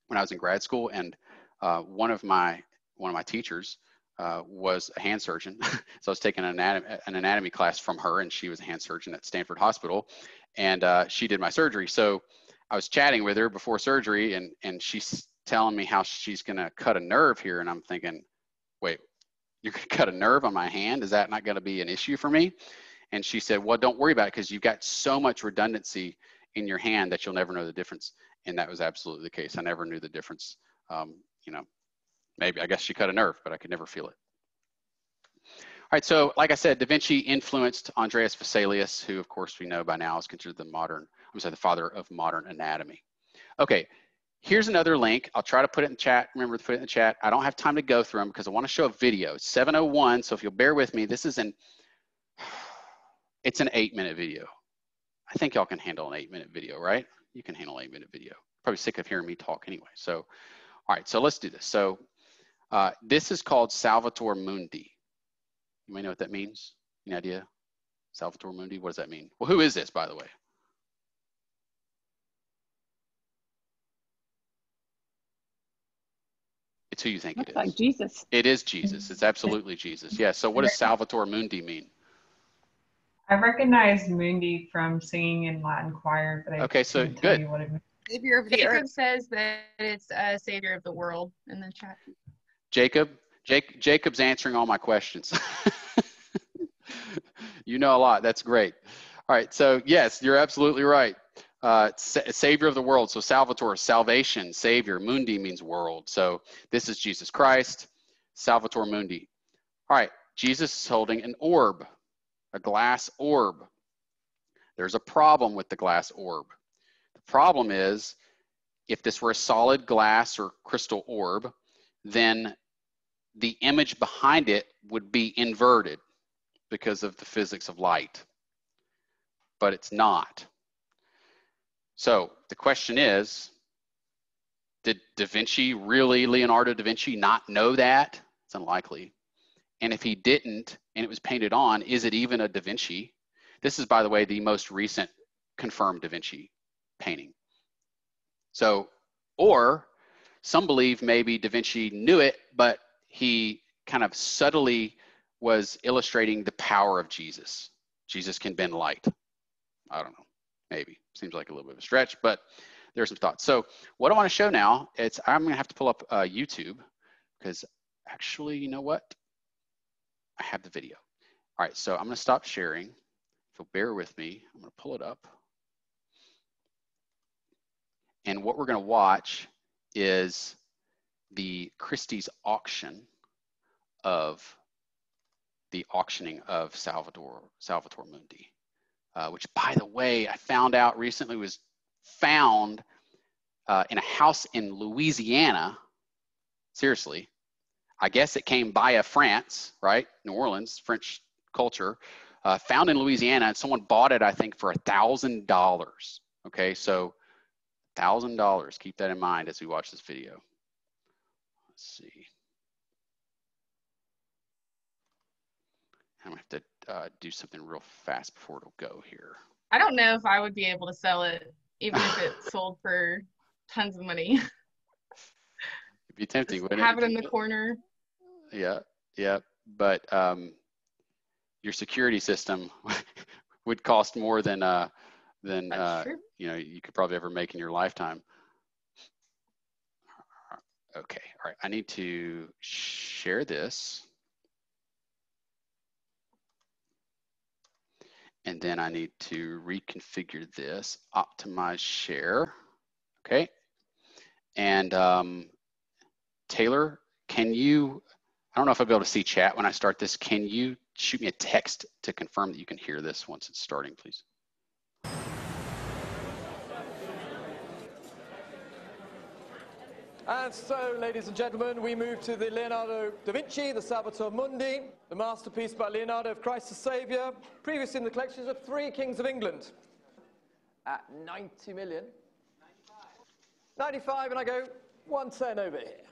when I was in grad school. And uh, one of my, one of my teachers uh, was a hand surgeon. *laughs* so I was taking an anatomy, an anatomy class from her and she was a hand surgeon at Stanford Hospital. And uh, she did my surgery. So I was chatting with her before surgery and, and she's telling me how she's going to cut a nerve here. And I'm thinking, wait, you're going to cut a nerve on my hand? Is that not going to be an issue for me? And she said, well, don't worry about it because you've got so much redundancy in your hand that you'll never know the difference. And that was absolutely the case. I never knew the difference. Um, you know, maybe, I guess she cut a nerve, but I could never feel it. All right, so like I said, Da Vinci influenced Andreas Vesalius, who of course we know by now is considered the modern, I'm sorry, the father of modern anatomy. Okay, here's another link. I'll try to put it in the chat. Remember to put it in the chat. I don't have time to go through them because I want to show a video. It's 701, so if you'll bear with me, this is an, *sighs* it's an eight minute video. I think y'all can handle an eight minute video, right? You can handle an eight minute video. Probably sick of hearing me talk anyway. So, all right, so let's do this. So uh, this is called Salvator Mundi. You may know what that means. Any idea? Salvator Mundi, what does that mean? Well, who is this, by the way? It's who you think Looks it is. like Jesus. It is Jesus. It's absolutely Jesus. Yeah. So what does Salvator Mundi mean? I recognize Mundi from singing in Latin choir, but I Okay, so tell good. you what it means. Savior of the Jacob says that it's a savior of the world in the chat. Jacob? Jake, Jacob's answering all my questions. *laughs* you know a lot. That's great. All right. So yes, you're absolutely right. Uh, sa- savior of the world. So Salvatore, salvation, savior. Mundi means world. So this is Jesus Christ, Salvatore Mundi. All right. Jesus is holding an orb, a glass orb. There's a problem with the glass orb. The problem is if this were a solid glass or crystal orb, then the image behind it would be inverted because of the physics of light. But it's not. So the question is, did Da Vinci really, Leonardo da Vinci, not know that? It's unlikely. And if he didn't, and it was painted on, is it even a Da Vinci? This is, by the way, the most recent confirmed Da Vinci painting. So, or some believe maybe Da Vinci knew it, but he kind of subtly was illustrating the power of Jesus. Jesus can bend light. I don't know, maybe. Seems like a little bit of a stretch, but there's some thoughts. So what I want to show now, it's I'm gonna have to pull up uh, YouTube because actually, you know what? I have the video. All right, so I'm gonna stop sharing. If you'll bear with me, I'm gonna pull it up. And what we're gonna watch is the Christie's auction of the auctioning of Salvador Salvatore Mundi, uh, which, by the way, I found out recently was found uh, in a house in Louisiana. Seriously, I guess it came via France, right? New Orleans, French culture, uh, found in Louisiana, and someone bought it, I think, for a thousand dollars. Okay, so thousand dollars. Keep that in mind as we watch this video. Let's see. I'm gonna have to uh, do something real fast before it'll go here. I don't know if I would be able to sell it, even if it *laughs* sold for tons of money. It'd be tempting, Just wouldn't have it? it in the corner. Yeah, yeah. But um, your security system *laughs* would cost more than uh, than uh, you know you could probably ever make in your lifetime. Okay, all right. I need to share this. And then I need to reconfigure this, optimize share. Okay. And um, Taylor, can you, I don't know if I'll be able to see chat when I start this. Can you shoot me a text to confirm that you can hear this once it's starting, please? And so, ladies and gentlemen, we move to the Leonardo da Vinci, the Salvator Mundi, the masterpiece by Leonardo of Christ the Saviour, previously in the collections of three kings of England. At 90 million. 95, 95, and I go 110 over here.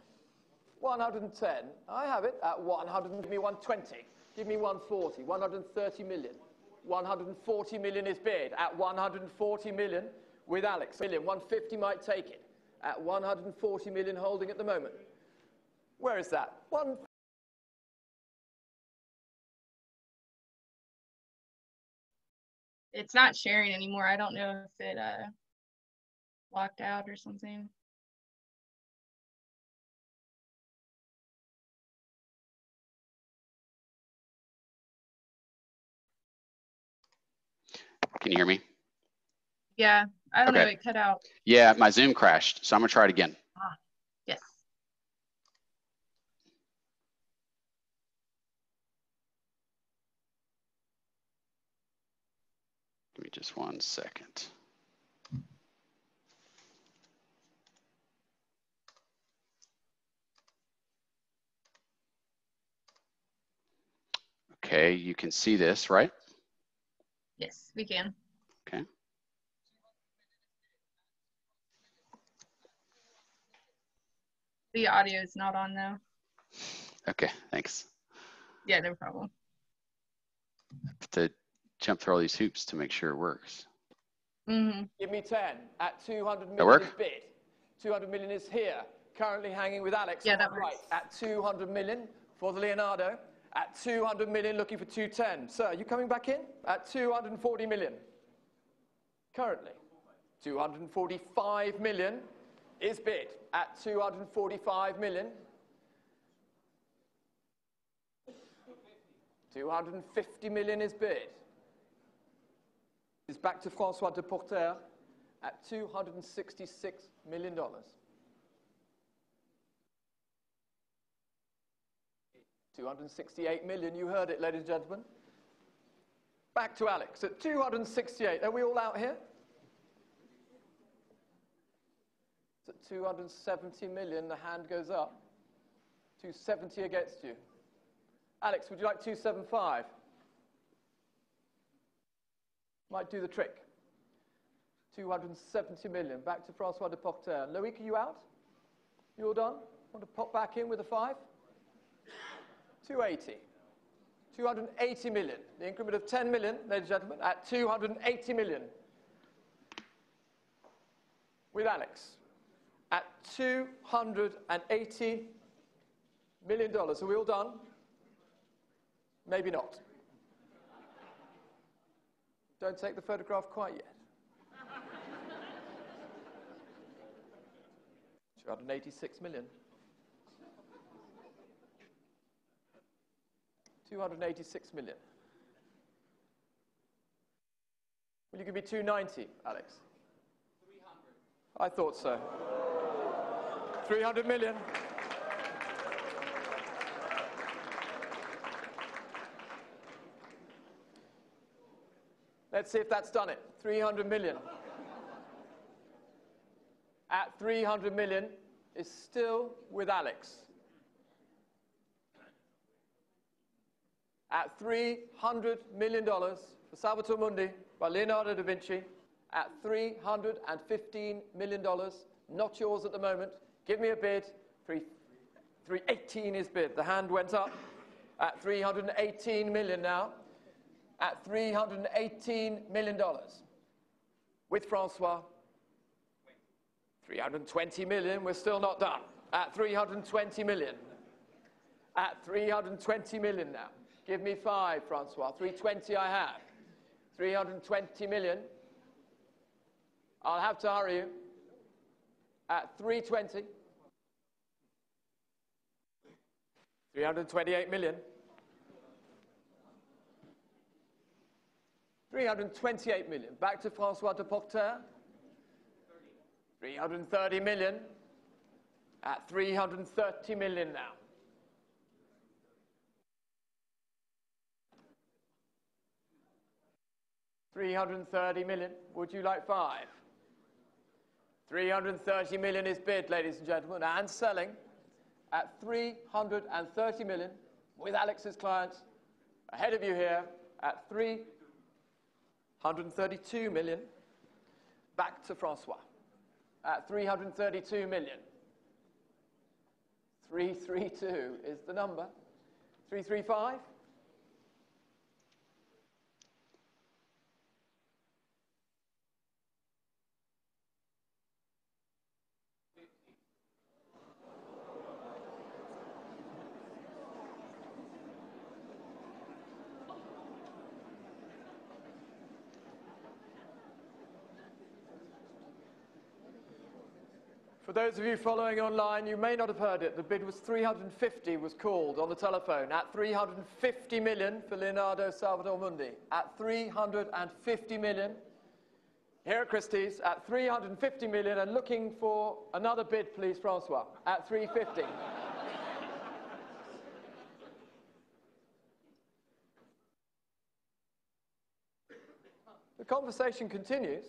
110. I have it at 100. Give me 120. Give me 140. 130 million. 140 million is bid at 140 million with Alex. Million. 150 might take it at 140 million holding at the moment. Where is that? One. It's not sharing anymore. I don't know if it uh locked out or something. Can you hear me? Yeah, I don't know. Okay. It cut out. Yeah, my Zoom crashed, so I'm gonna try it again. Ah, yes. Give me just one second. Okay, you can see this, right? Yes, we can. Okay. The audio is not on though. Okay, thanks. Yeah, no problem. Have to jump through all these hoops to make sure it works. hmm Give me 10 at 200 million that work? is bid. 200 million is here, currently hanging with Alex. Yeah, that right works. at 200 million for the Leonardo. At 200 million, looking for 210. Sir, you coming back in? At 240 million. Currently, 245 million is bid at 245 million. 250 million is bid. Is back to Francois de Poortere at 266 million dollars. 268 million, you heard it, ladies and gentlemen. Back to Alex at 268. Are we all out here? It's at 270 million, the hand goes up. 270 against you. Alex, would you like 275? Might do the trick. 270 million. Back to Francois de Poortere. Loic, are you out? You all done? Want to pop back in with a five? 280. 280 million. The increment of 10 million, ladies and gentlemen, at 280 million. With Alex. At 280 million dollars. Are we all done? Maybe not. Don't take the photograph quite yet. 286 million. 286 million. Will you give me 290, Alex? 300. I thought so. 300 million. Let's see if that's done it. 300 million. At 300 million is still with Alex. At $300 million for Salvator Mundi by Leonardo da Vinci. At $315 million. Not yours at the moment. Give me a bid. Three, 318 is bid. The hand went up. At 318 million now at $318 million. With Francois, 320 million, we're still not done. At 320 million. At 320 million now. Give me five, Francois. 320 I have. 320 million. I'll have to hurry you. At 320. 328 million. 328 million. Back to Francois de Poortere. 330 million. At 330 million now. Three hundred and thirty million. Would you like five? Three hundred and thirty million is bid, ladies and gentlemen, and selling at 330 million with Alex's clients ahead of you here at 332 million. Back to Francois at 332 million. 332 is the number. 335. For those of you following online, you may not have heard it. The bid was 350 was called on the telephone at 350 million for Leonardo Salvator Mundi. At 350 million. Here at Christie's at 350 million and looking for another bid, please, Francois, at 350. *laughs* the conversation continues,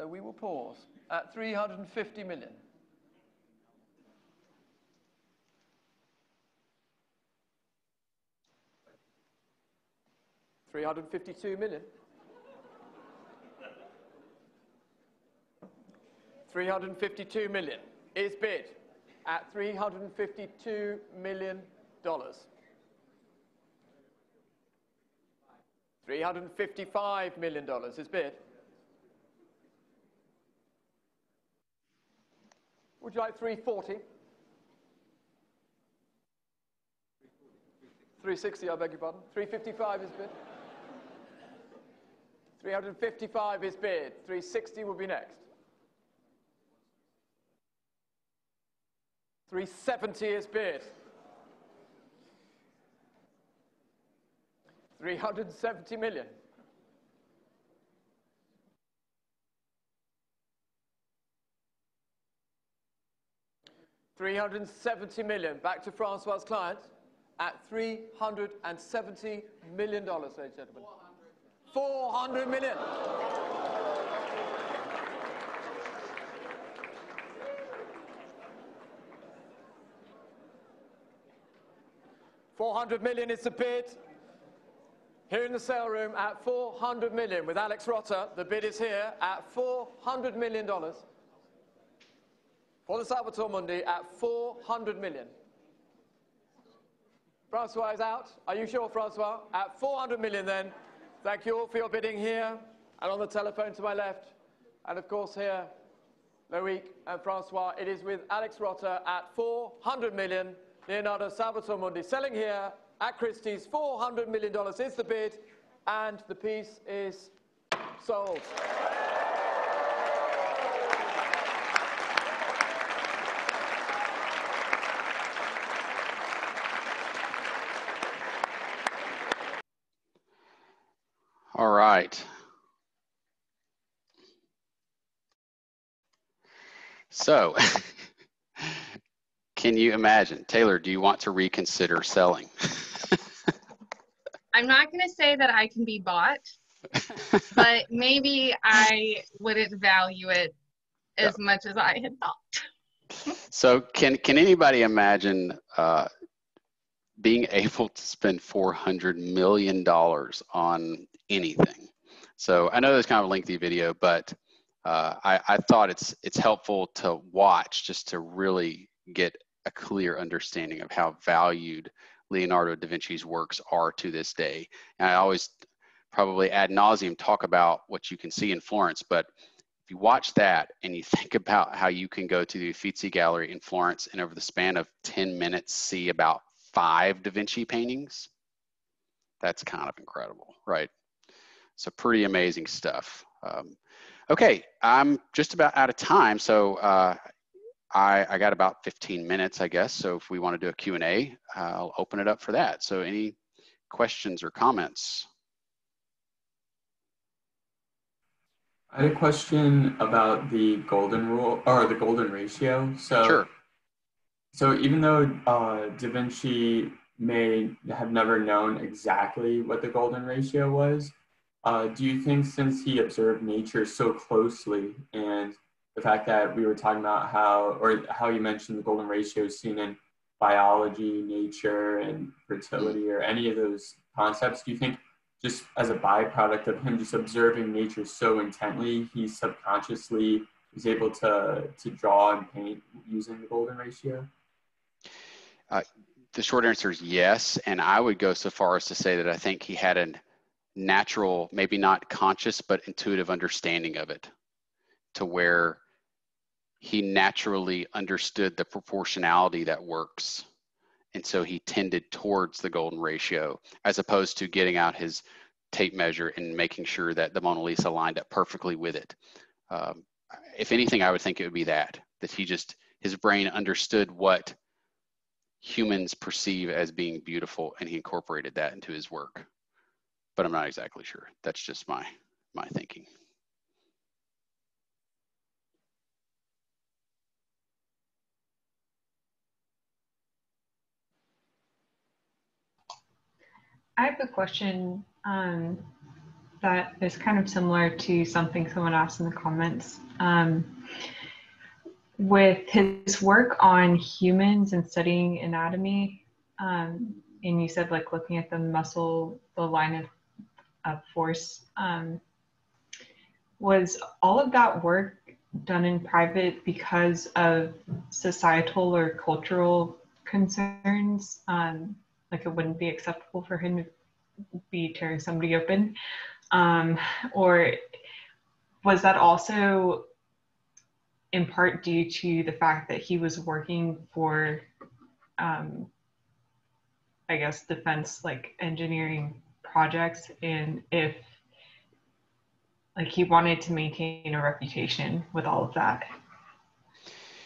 so we will pause at 350 million. Three hundred fifty-two million. Three hundred fifty-two million is bid at three hundred fifty-two million dollars. Three hundred fifty-five million dollars is bid. Would you like 340? 360, I beg your pardon. 355 is bid. 355 is bid. 360 will be next. 370 is bid. 370 million. 370 million. Back to Francois' clients at 370 million dollars, ladies and gentlemen. 400 million. Four hundred million is the bid. Here in the sale room at 400 million with Alex Rotter. The bid is here at 400 million dollars for the Salvator Mundi at 400 million. Francois is out. Are you sure, Francois? At 400 million then. Thank you all for your bidding here and on the telephone to my left. And of course here, Loic and Francois. It is with Alex Rotter at 400 million. Leonardo Salvator Mundi selling here at Christie's. $400 million is the bid and the piece is sold. All right. So, *laughs* can you imagine? Taylor, do you want to reconsider selling? I'm not going to say that I can be bought, but *laughs* maybe I wouldn't value it as much as I had thought. so, can can anybody imagine uh, being able to spend four hundred million dollars on anything. So I know it's kind of a lengthy video, but uh, I, I thought it's it's helpful to watch just to really get a clear understanding of how valued Leonardo da Vinci's works are to this day. And I always probably ad nauseum talk about what you can see in Florence, but if you watch that and you *laughs* think about how you can go to the Uffizi Gallery in Florence and over the span of 10 minutes see about five Da Vinci paintings. That's kind of incredible, right? So pretty amazing stuff. Um, okay, I'm just about out of time, so uh, I, I got about 15 minutes, I guess. So if we want to do a Q&A, I'll open it up for that. So any questions or comments? I had a question about the golden rule or the golden ratio. So, Sure. so even though uh, Da Vinci may have never known exactly what the golden ratio was, uh, do you think since he observed nature so closely and the fact that we were talking about how, or how you mentioned the golden ratio seen in biology, nature, and fertility, or any of those concepts, do you think just as a byproduct of him just observing nature so intently, he subconsciously is able to to draw and paint using the golden ratio? The short answer is yes. And I would go so far as to say that I think he had a natural, maybe not conscious, but intuitive understanding of it to where he naturally understood the proportionality that works. And so he tended towards the golden ratio as opposed to getting out his tape measure and making sure that the Mona Lisa lined up perfectly with it. Um, if anything, I would think it would be that, that he just, his brain understood what humans perceive as being beautiful and he incorporated that into his work. But I'm not exactly sure. That's just my, my thinking. I have a question um, that is kind of similar to something someone asked in the comments. Um, with his work on humans and studying anatomy, um, and you said like looking at the muscle, the line of, of force, um, was all of that work done in private because of societal or cultural concerns? Um, like it wouldn't be acceptable for him to be tearing somebody open um, or was that also in part due to the fact that he was working for um, i guess defense like engineering projects and if like he wanted to maintain a reputation with all of that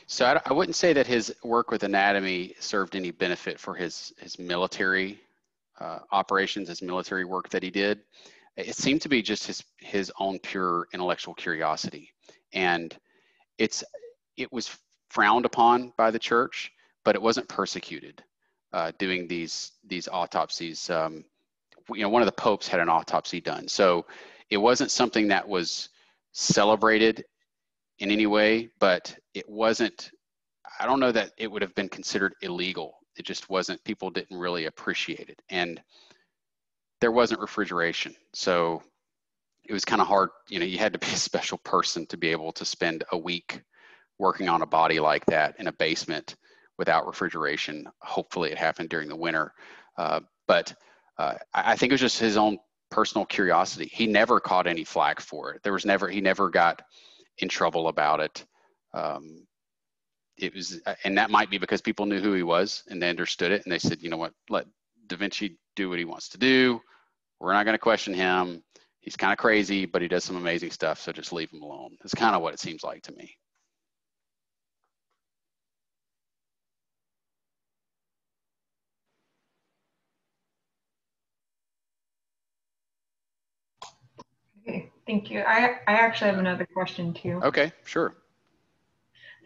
So I, I wouldn't say that his work with anatomy served any benefit for his his military uh, operations, his military work that he did. It seemed to be just his his own pure intellectual curiosity, and it's it was frowned upon by the church, but it wasn't persecuted. Uh, doing these these autopsies, um, you know, one of the popes had an autopsy done, so it wasn't something that was celebrated in any way, but it wasn't, I don't know that it would have been considered illegal. It just wasn't, people didn't really appreciate it. And there wasn't refrigeration. So it was kind of hard, you know, you had to be a *laughs* special person to be able to spend a week working on a body like that in a basement without refrigeration. Hopefully it happened during the winter. Uh, but uh, I, think it was just his own personal curiosity. He never caught any flack for it. There was never, he never got, in trouble about it. Um, it was, and that might be because people knew who he was and they understood it, and they said, you know what, let Da Vinci do what he wants to do. We're not going to question him. He's kind of crazy, but he does some amazing stuff, so just leave him alone. That's kind of what it seems like to me. Thank you i i actually have another question too Okay, sure.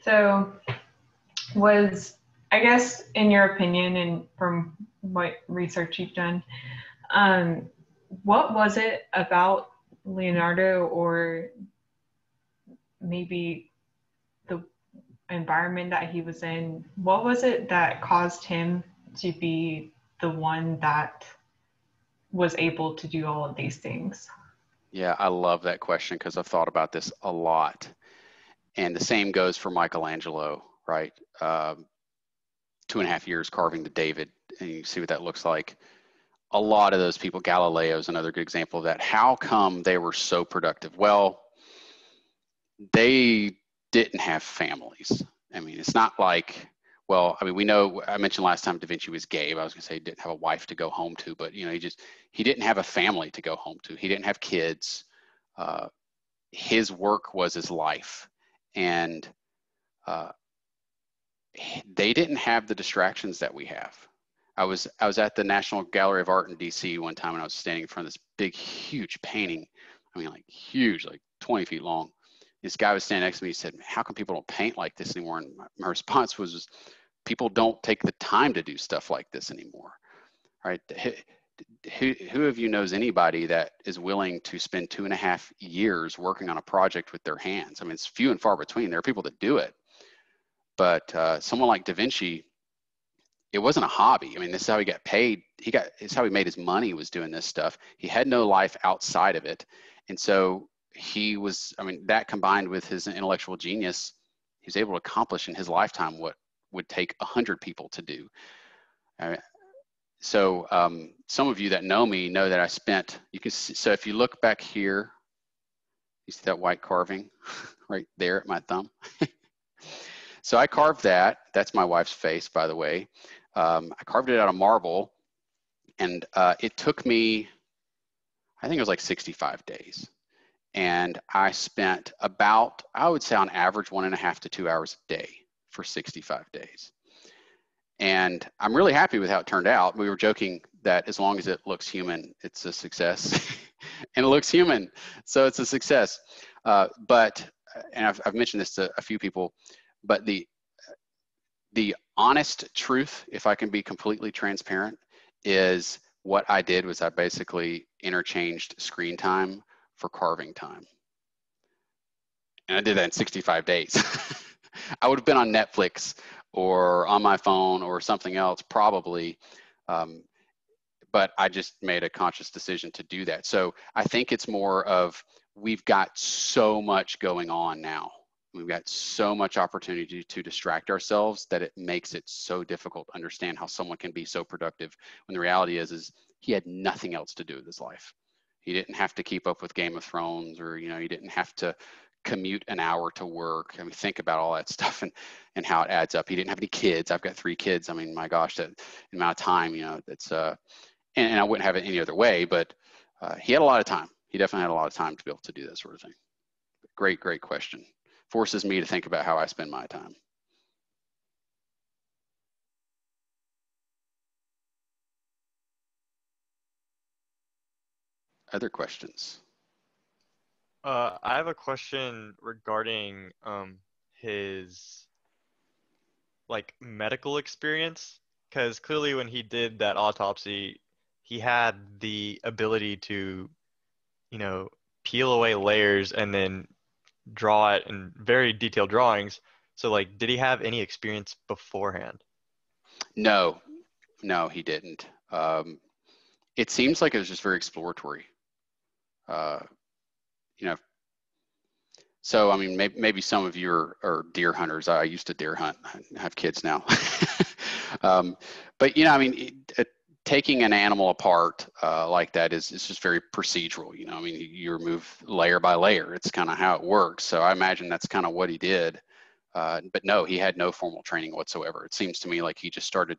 So, was I guess in your opinion and from what research you've done, um, what was it about Leonardo or maybe the environment that he was in? What was it that caused him to be the one that was able to do all of these things? Yeah, I love that question because I've thought about this a lot. And the same goes for Michelangelo, right? Um, two and a half years carving the David, and you see what that looks like. A lot of those people, Galileo is another good example of that. How come they were so productive? Well, they didn't have families. I mean, it's not like well, I mean, we know, I mentioned last time Da Vinci was gay. I was gonna say he didn't have a wife to go home to, but you know, he just, he didn't have a family to go home to. He didn't have kids. Uh, his work was his life. And uh, they didn't have the distractions that we have. I was, I was at the National Gallery of Art in DC one time and I was standing in front of this big, huge painting. I mean, like huge, like 20 feet long. This guy was standing next to me. He said, how come people don't paint like this anymore? And my, my response was, people don't take the time to do stuff like this anymore, right? Who, who of you knows anybody that is willing to spend two and a half years working on a project with their hands? I mean, it's few and far between. There are people that do it, but uh, someone like Da Vinci, it wasn't a hobby. I mean, this is how he got paid. He got, it's how he made his money was doing this stuff. He had no life outside of it. And so he was, I mean, that combined with his intellectual genius, he was able to accomplish in his lifetime what would take a hundred people to do. Uh, so um, some of you that know me know that I spent, you can see, so if you look back here, you see that white carving *laughs* right there at my thumb? *laughs* so I carved that. That's my wife's face, by the way. Um, I carved it out of marble and uh, it took me, I think it was like 65 days. And I spent about, I would say on average, one and a half to two hours a day for 65 days. And I'm really happy with how it turned out. We were joking that as long as it looks human, it's a success. *laughs* and it looks human, so it's a success. Uh, but, and I've, I've mentioned this to a few people, but the, the honest truth, if I can be completely transparent, is what I did was I basically interchanged screen time for carving time. And I did that in 65 days. *laughs* I would have been on Netflix or on my phone or something else probably. Um, but I just made a conscious decision to do that. So I think it's more of we've got so much going on now. We've got so much opportunity to distract ourselves that it makes it so difficult to understand how someone can be so productive when the reality is is he had nothing else to do with his life. He didn't have to keep up with Game of Thrones or you know he didn't have to commute an hour to work. I mean, think about all that stuff and, and how it adds up. He didn't have any kids. I've got three kids. I mean, my gosh, that amount of time, you know, that's, uh, and, and I wouldn't have it any other way, but uh, he had a lot of time. He definitely had a lot of time to be able to do that sort of thing. Great, great question. Forces me to think about how I spend my time. Other questions? Uh, I have a question regarding um, his like medical experience because clearly when he did that autopsy, he had the ability to, you know, peel away layers and then draw it in very detailed drawings. So like, did he have any experience beforehand? No, no, he didn't. Um, it seems like it was just very exploratory. Uh, you know, so I mean, maybe, maybe some of you are, are, deer hunters. I used to deer hunt. I have kids now. *laughs* um, but you know, I mean, it, taking an animal apart uh, like that is, is just very procedural. You know, I mean, you remove layer by layer. It's kind of how it works. So I imagine that's kind of what he did. Uh, but no, he had no formal training whatsoever. It seems to me like he just started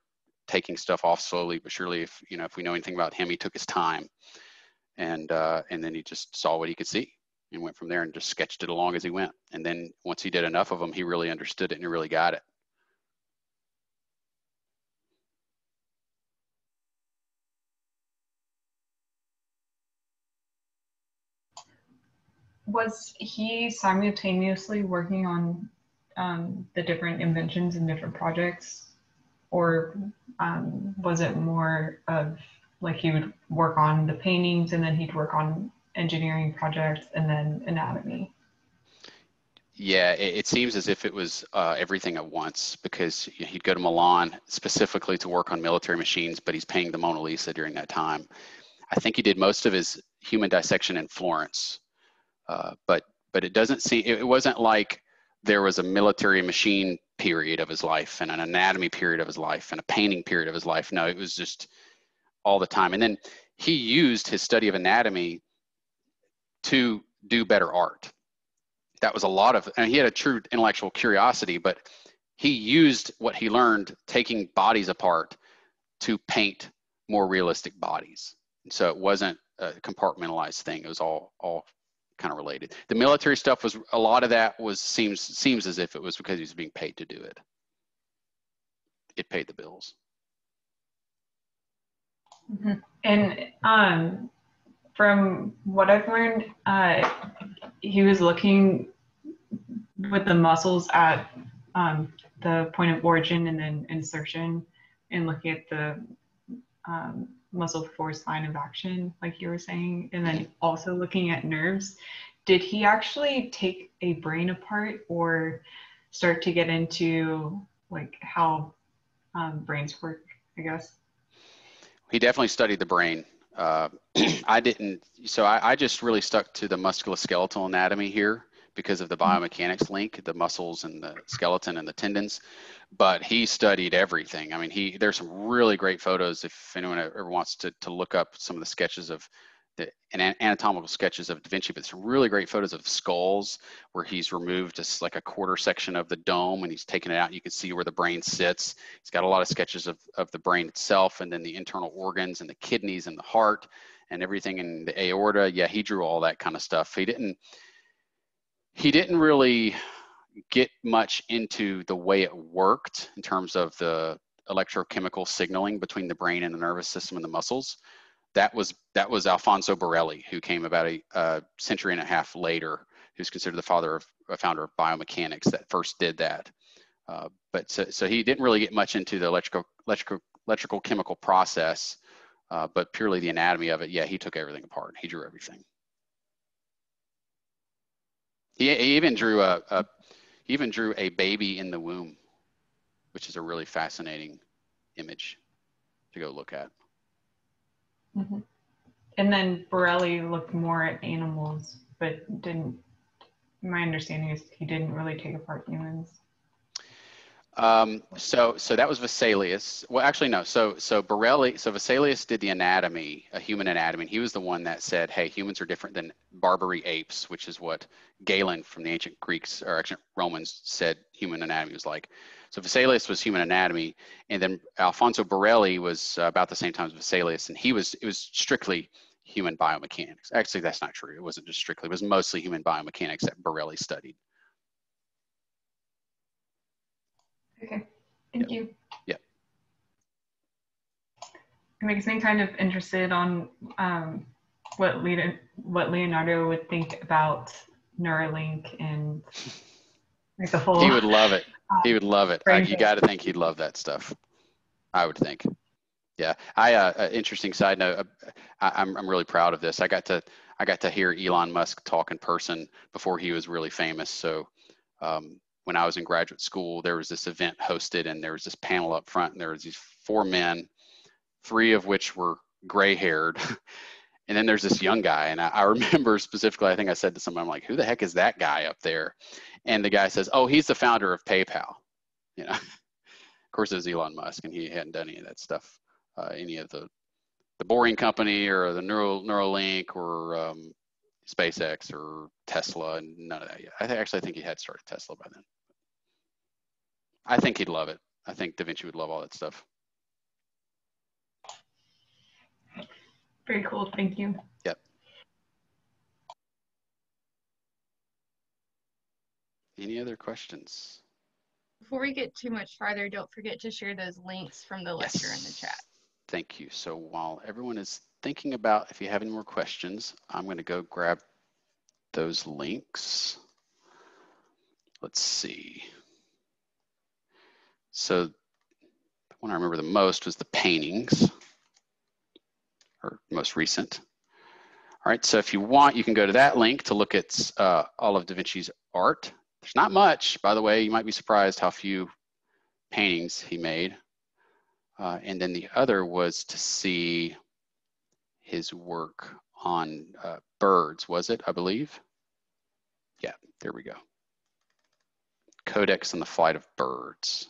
taking stuff off slowly but surely. If you know, if we know anything about him, he took his time, and uh, and then he just saw what he could see and went from there and just sketched it along as he went. And then once he did enough of them, he really understood it and he really got it. Was he simultaneously working on um, the different inventions and different projects? Or um, was it more of like he would work on the paintings and then he'd work on engineering projects and then anatomy. Yeah, it, it seems as if it was uh, everything at once because he'd go to Milan specifically to work on military machines, but he's painting the Mona Lisa during that time. I think he did most of his human dissection in Florence, uh, but but it doesn't seem it, it wasn't like there was a military machine period of his life and an anatomy period of his life and a painting period of his life. No, it was just all the time. And then he used his study of anatomy to do better art. That was a lot of, and he had a true intellectual curiosity, but he used what he learned taking bodies apart to paint more realistic bodies. And so it wasn't a compartmentalized thing. It was all all kind of related. The military stuff was a lot of that was seems seems as if it was because he was being paid to do it. It paid the bills. Mm-hmm. And um, from what I've learned, uh, he was looking with the muscles at um, the point of origin and then insertion and looking at the um, muscle force line of action, like you were saying, and then also looking at nerves. Did he actually take a brain apart or start to get into like how um, brains work, I guess? He definitely studied the brain. Uh, *clears throat* I didn't, so I, I, just really stuck to the musculoskeletal anatomy here because of the mm-hmm. biomechanics link, the muscles and the skeleton and the tendons. But he studied everything. I mean, he there's some really great photos if anyone ever wants to to look up some of the sketches of the anatomical sketches of Da Vinci, but some really great photos of skulls where he's removed just like a quarter section of the dome and he's taken it out. You can see where the brain sits. He's got a lot of sketches of, of the brain itself and then the internal organs and the kidneys and the heart and everything in the aorta. Yeah, he drew all that kind of stuff. He didn't he didn't really get much into the way it worked in terms of the electrochemical signaling between the brain and the nervous system and the muscles. That was that was Alfonso Borelli, who came about a, a century and a half later, who's considered the father of a founder of biomechanics that first did that. Uh, but so, so, he didn't really get much into the electrical electrical electrical chemical process, uh, but purely the anatomy of it. Yeah, he took everything apart. He drew everything. He, he even drew a, a he even drew a baby in the womb, which is a really fascinating image to go look at. Mm-hmm. And then Borelli looked more at animals, but didn't. My understanding is he didn't really take apart humans. Um, so, so that was Vesalius. Well, actually, no. So, so Borelli, so Vesalius did the anatomy, a human anatomy. And he was the one that said, "Hey, humans are different than Barbary apes," which is what Galen from the ancient Greeks or ancient Romans said human anatomy was like. So Vesalius was human anatomy, and then Alfonso Borelli was uh, about the same time as Vesalius, and he was it was strictly human biomechanics. Actually, that's not true. It wasn't just strictly. It was mostly human biomechanics that Borelli studied. Okay, thank yep. you. Yeah. It makes me kind of interested on um, what, what Leonardo would think about Neuralink and *laughs* like the whole. He would love it. *laughs* He would love it. you got to think he'd love that stuff. I would think. Yeah. I uh, uh interesting side note. Uh, I, am I'm, I'm really proud of this. I got to I got to hear Elon Musk talk in person before he was really famous. So um, when I was in graduate school, there was this event hosted and there was this panel up front and there was these four men, three of which were gray haired. *laughs* and then there's this young guy. And I, I, *laughs* remember specifically, I think I said to someone, I'm like, who the heck is that guy up there? And the guy says, oh, he's the founder of PayPal. You know, *laughs* of course it was Elon Musk and he hadn't done any of that stuff, uh, any of the, the boring company or the neural Neuralink or um, SpaceX or Tesla and none of that yet. I actually think he had started Tesla by then. I think he'd love it. I think Da Vinci would love all that stuff. Very cool. Thank you. Yep. Any other questions? Before we get too much farther, don't forget to share those links from the lecture yes. in the chat. Thank you. So while everyone is thinking about if you have any more questions, I'm going to go grab those links. Let's see. So the one I remember the most was the paintings, or most recent. All right, so if you want, you can go to that link to look at uh, all of Da Vinci's art. There's not much, by the way. You might be surprised how few paintings he made. Uh, and then the other was to see his work on uh, birds, was it, I believe? Yeah, there we go. Codex on the Flight of Birds.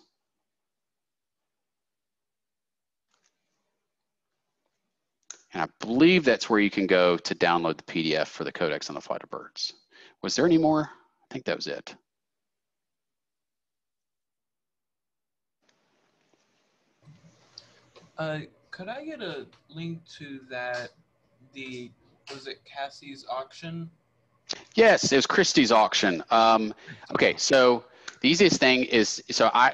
And I believe that's where you can go to download the PDF for the Codex on the Flight of Birds. Was there any more? I think that was it. Uh, could I get a link to that? The was it Cassie's auction? Yes, it was Christie's auction. Um, okay, so the easiest thing is so I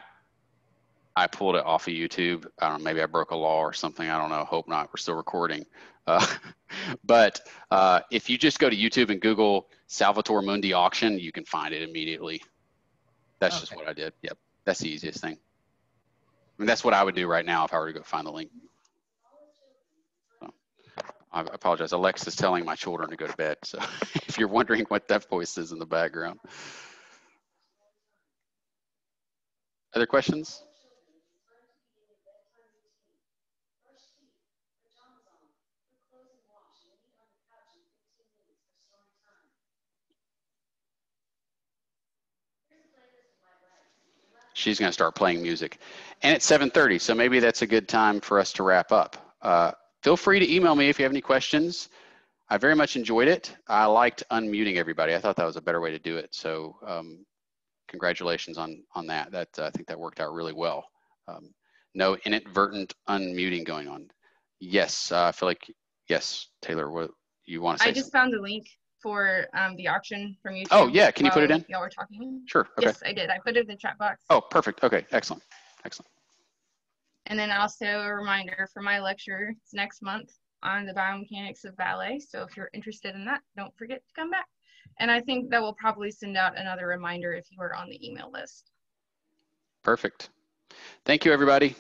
I pulled it off of YouTube. I don't know, maybe I broke a law or something. I don't know. Hope not. We're still recording. Uh, *laughs* but uh, if you just go to YouTube and Google Salvatore Mundi auction, you can find it immediately. That's just what I did. Yep, that's the easiest thing. I mean, that's what I would do right now if I were to go find the link. So, I apologize. Alexa's telling my children to go to bed. So *laughs* if you're wondering what that voice is in the background. Other questions? She's going to start playing music. And it's 7.30, so maybe that's a good time for us to wrap up. Uh, feel free to email me if you have any questions. I very much enjoyed it. I liked unmuting everybody. I thought that was a better way to do it. So um, congratulations on, on that. That uh, I think that worked out really well. Um, no inadvertent unmuting going on. Yes, uh, I feel like, yes, Taylor, what you want to say? I just found the link for um, the auction from YouTube. Oh, yeah, can you put it in? Y'all were talking. Sure, okay. Yes, I did. I put it in the chat box. Oh, perfect. Okay, excellent. Excellent. And then also a reminder for my lecture it's next month on the biomechanics of ballet. So if you're interested in that, don't forget to come back. And I think that will probably send out another reminder if you are on the email list. Perfect. Thank you, everybody.